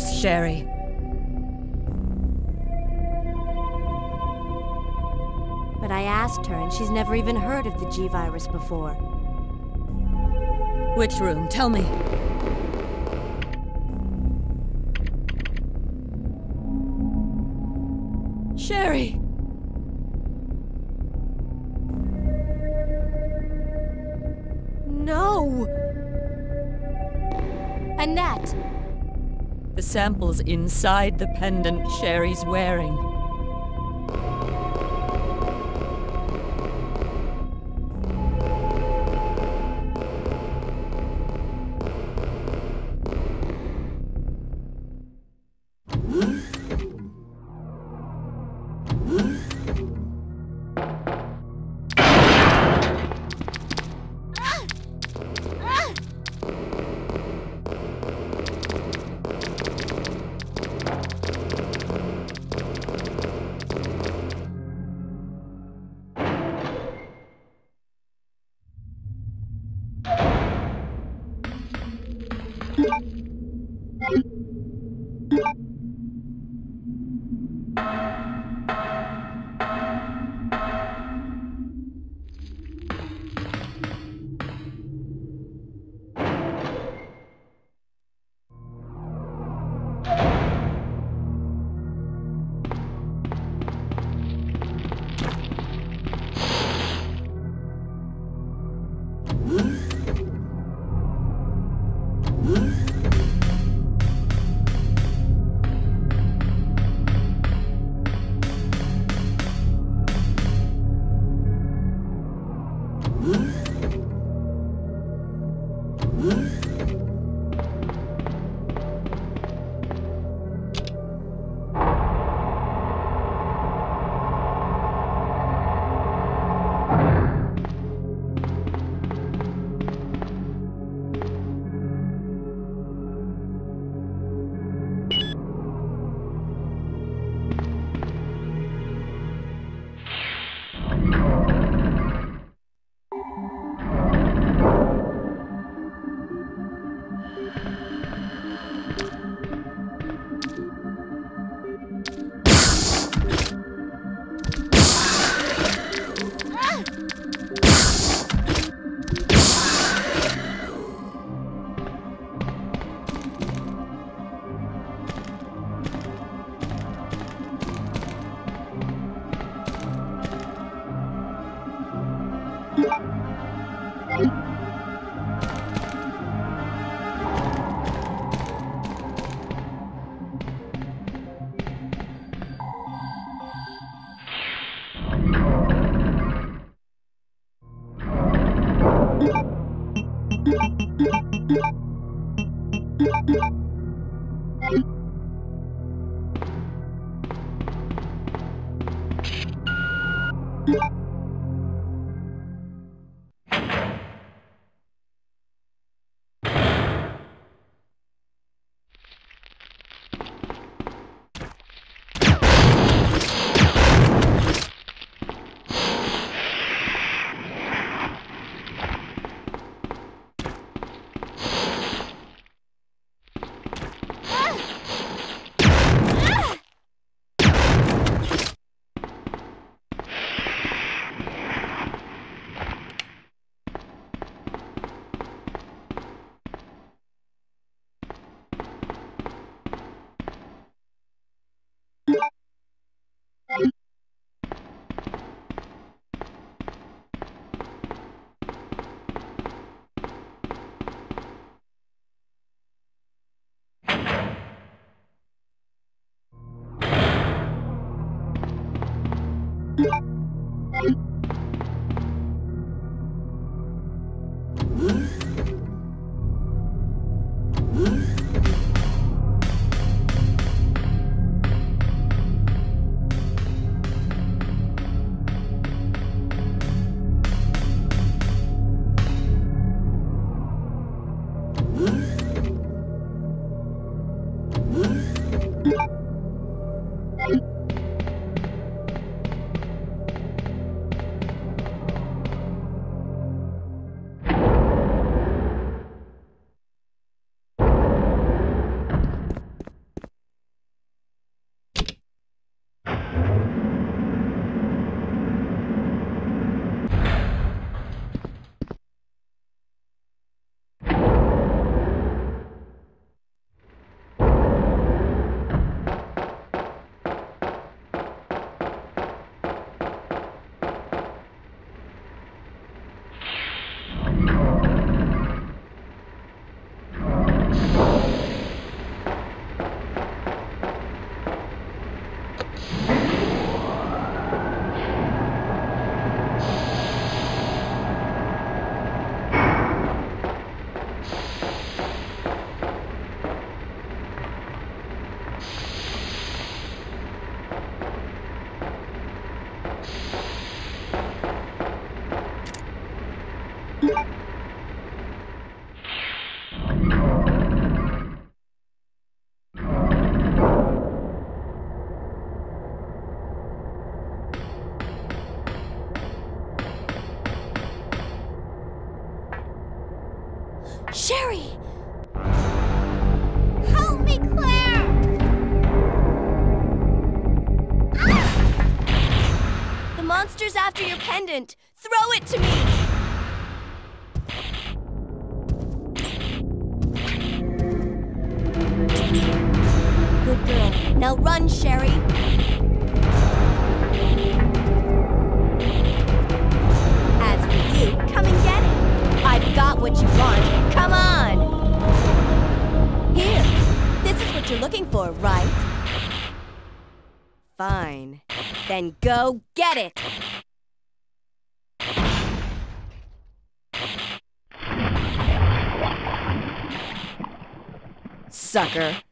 Where's Sherry? But I asked her, and she's never even heard of the G virus before. Which room? Tell me. Sherry! Sample's inside the pendant Sherry's wearing. Your pendant. Throw it to me! Good girl. Now run, Sherry. As for you, come and get it. I've got what you want. Come on! Here. This is what you're looking for, right? Fine. Then go get it! Sucker.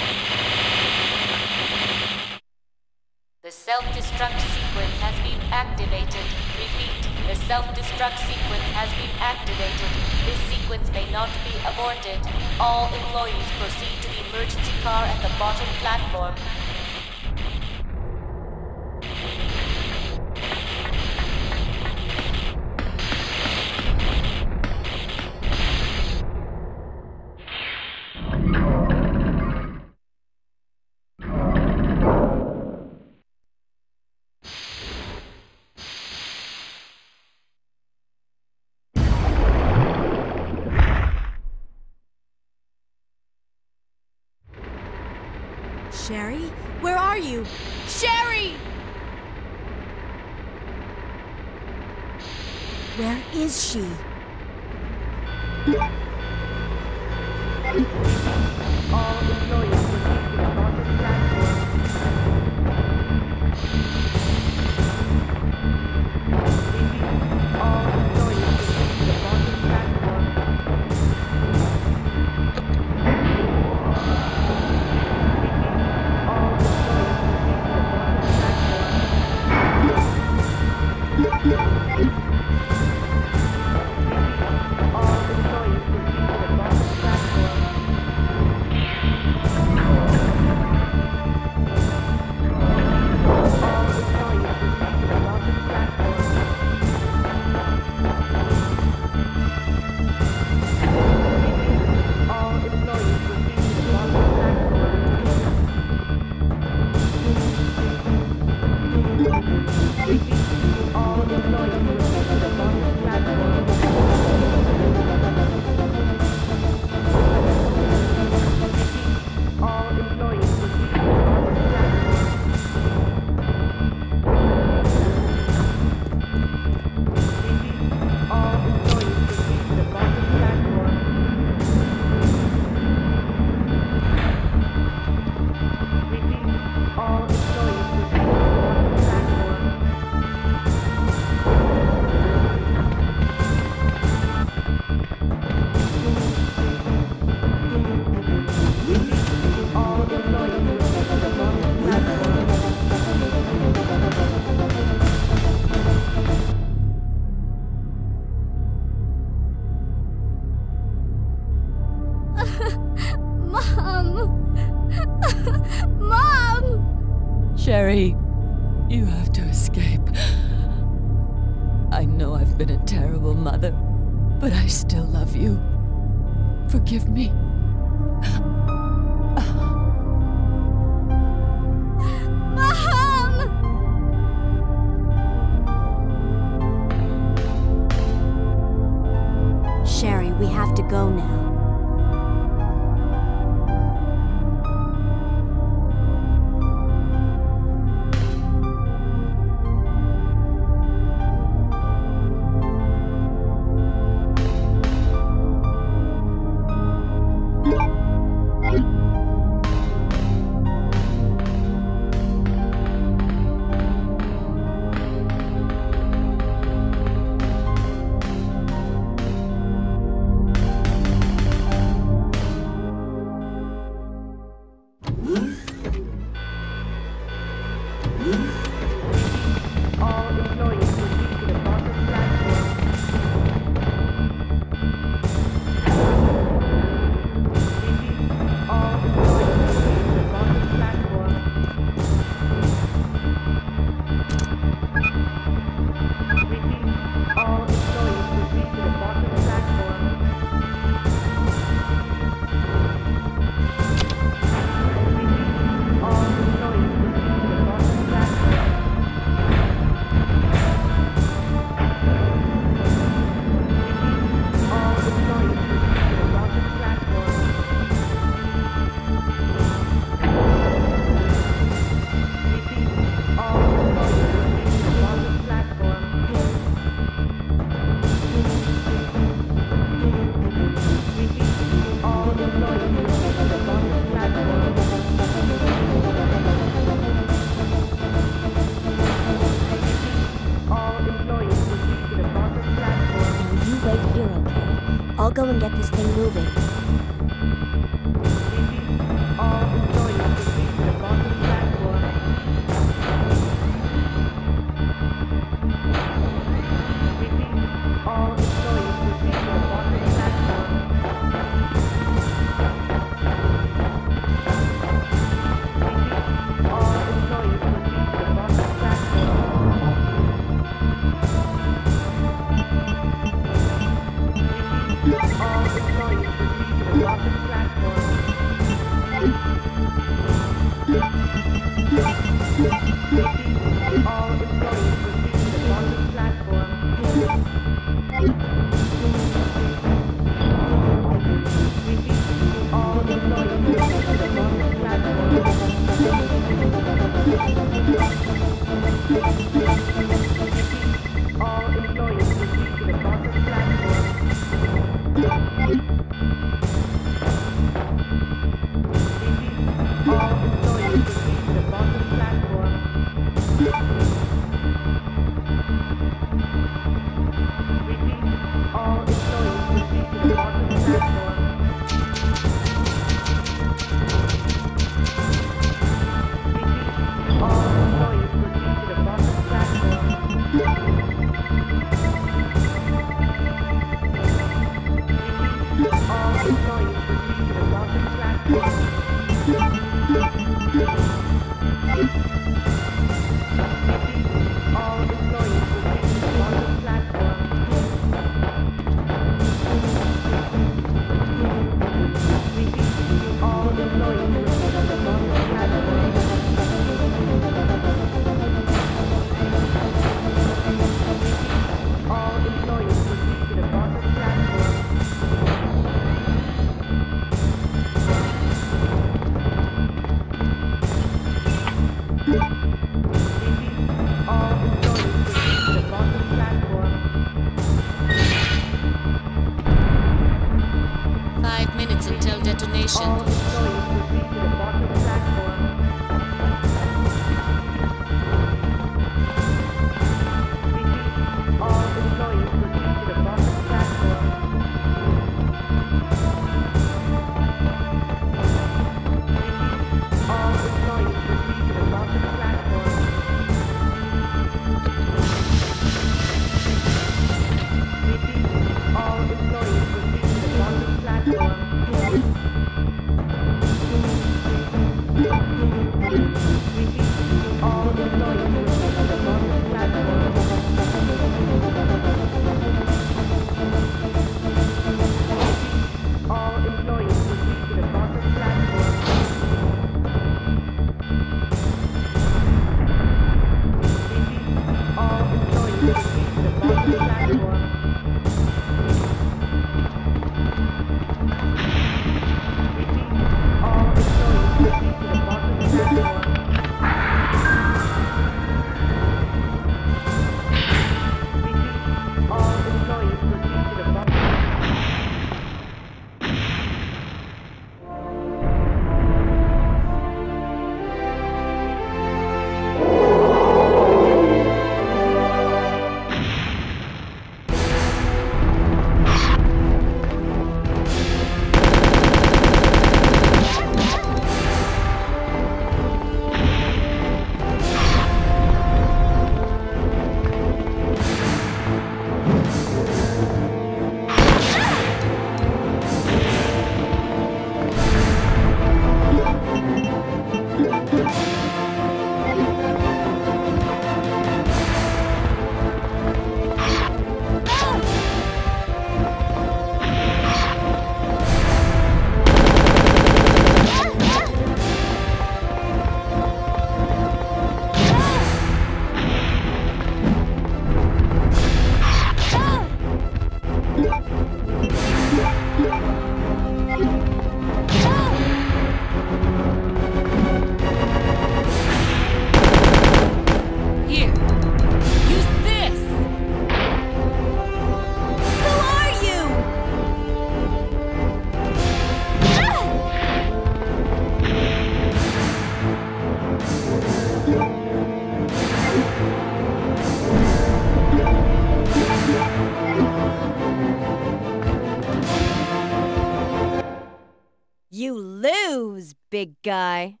Big guy.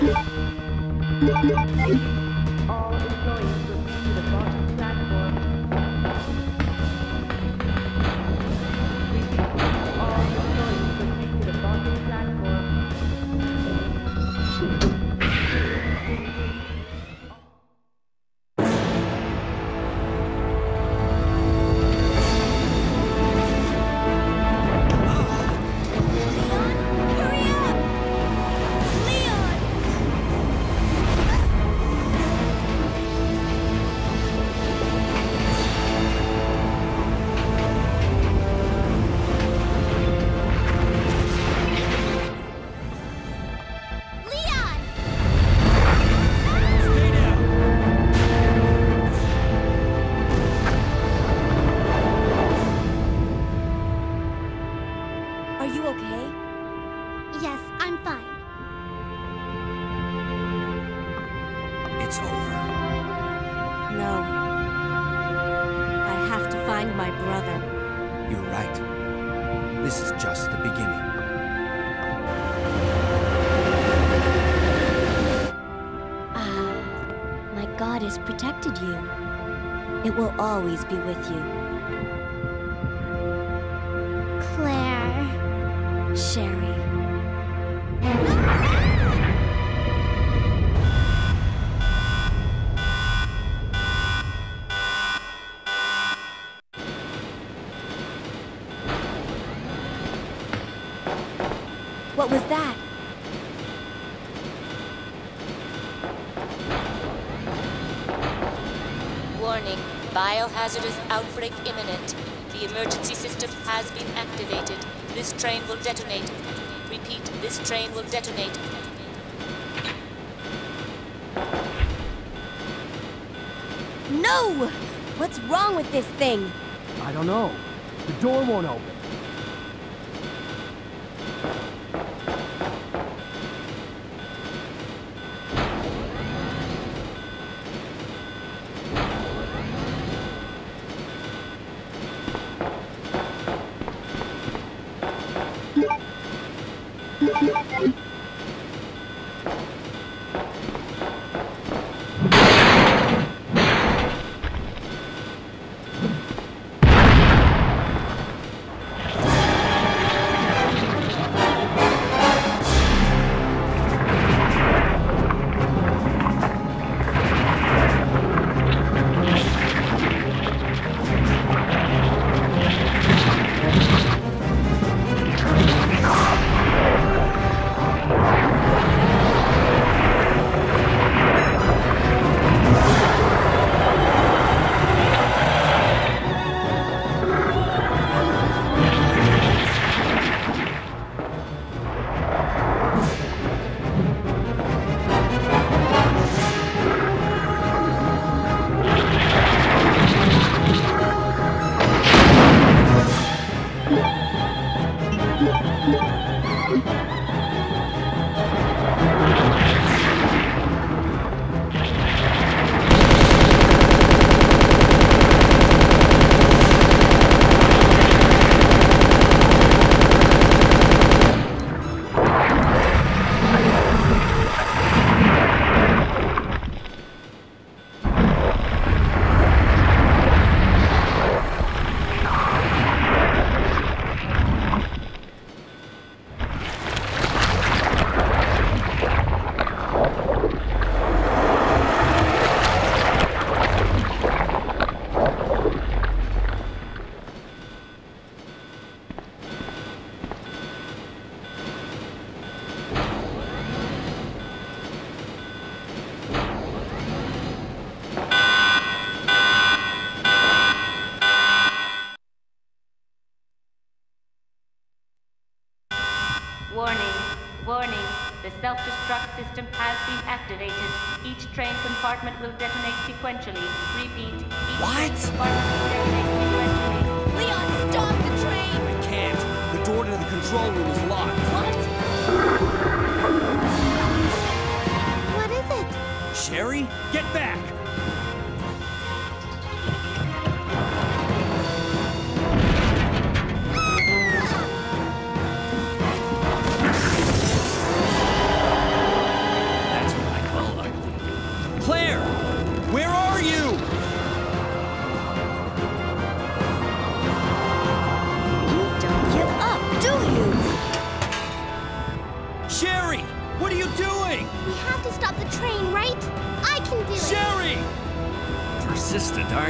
Thank you. hazardous outbreak imminent. The emergency system has been activated. This train will detonate. Repeat, this train will detonate. No! What's wrong with this thing? I don't know. The door won't open.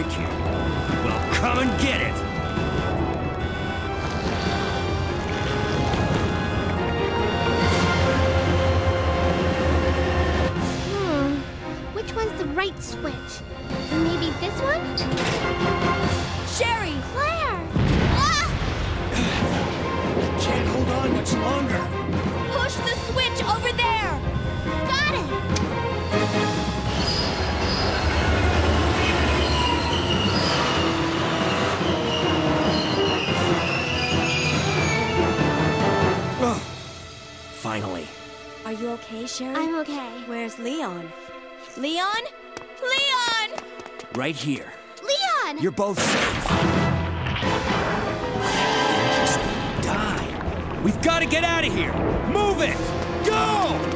Well, come and get it! Right here. Leon! You're both safe. Just die. We've got to get out of here. Move it. Go!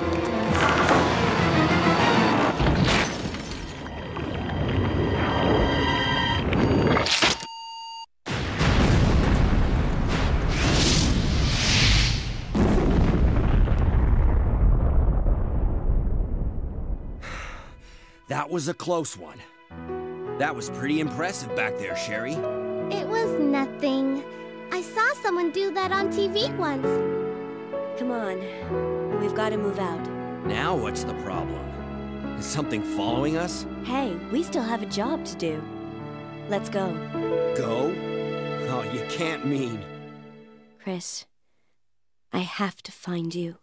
That was a close one. That was pretty impressive back there, Sherry. It was nothing. I saw someone do that on TV once. Come on. We've got to move out. Now what's the problem? Is something following us? Hey, we still have a job to do. Let's go. Go? Oh, you can't mean. Chris, I have to find you.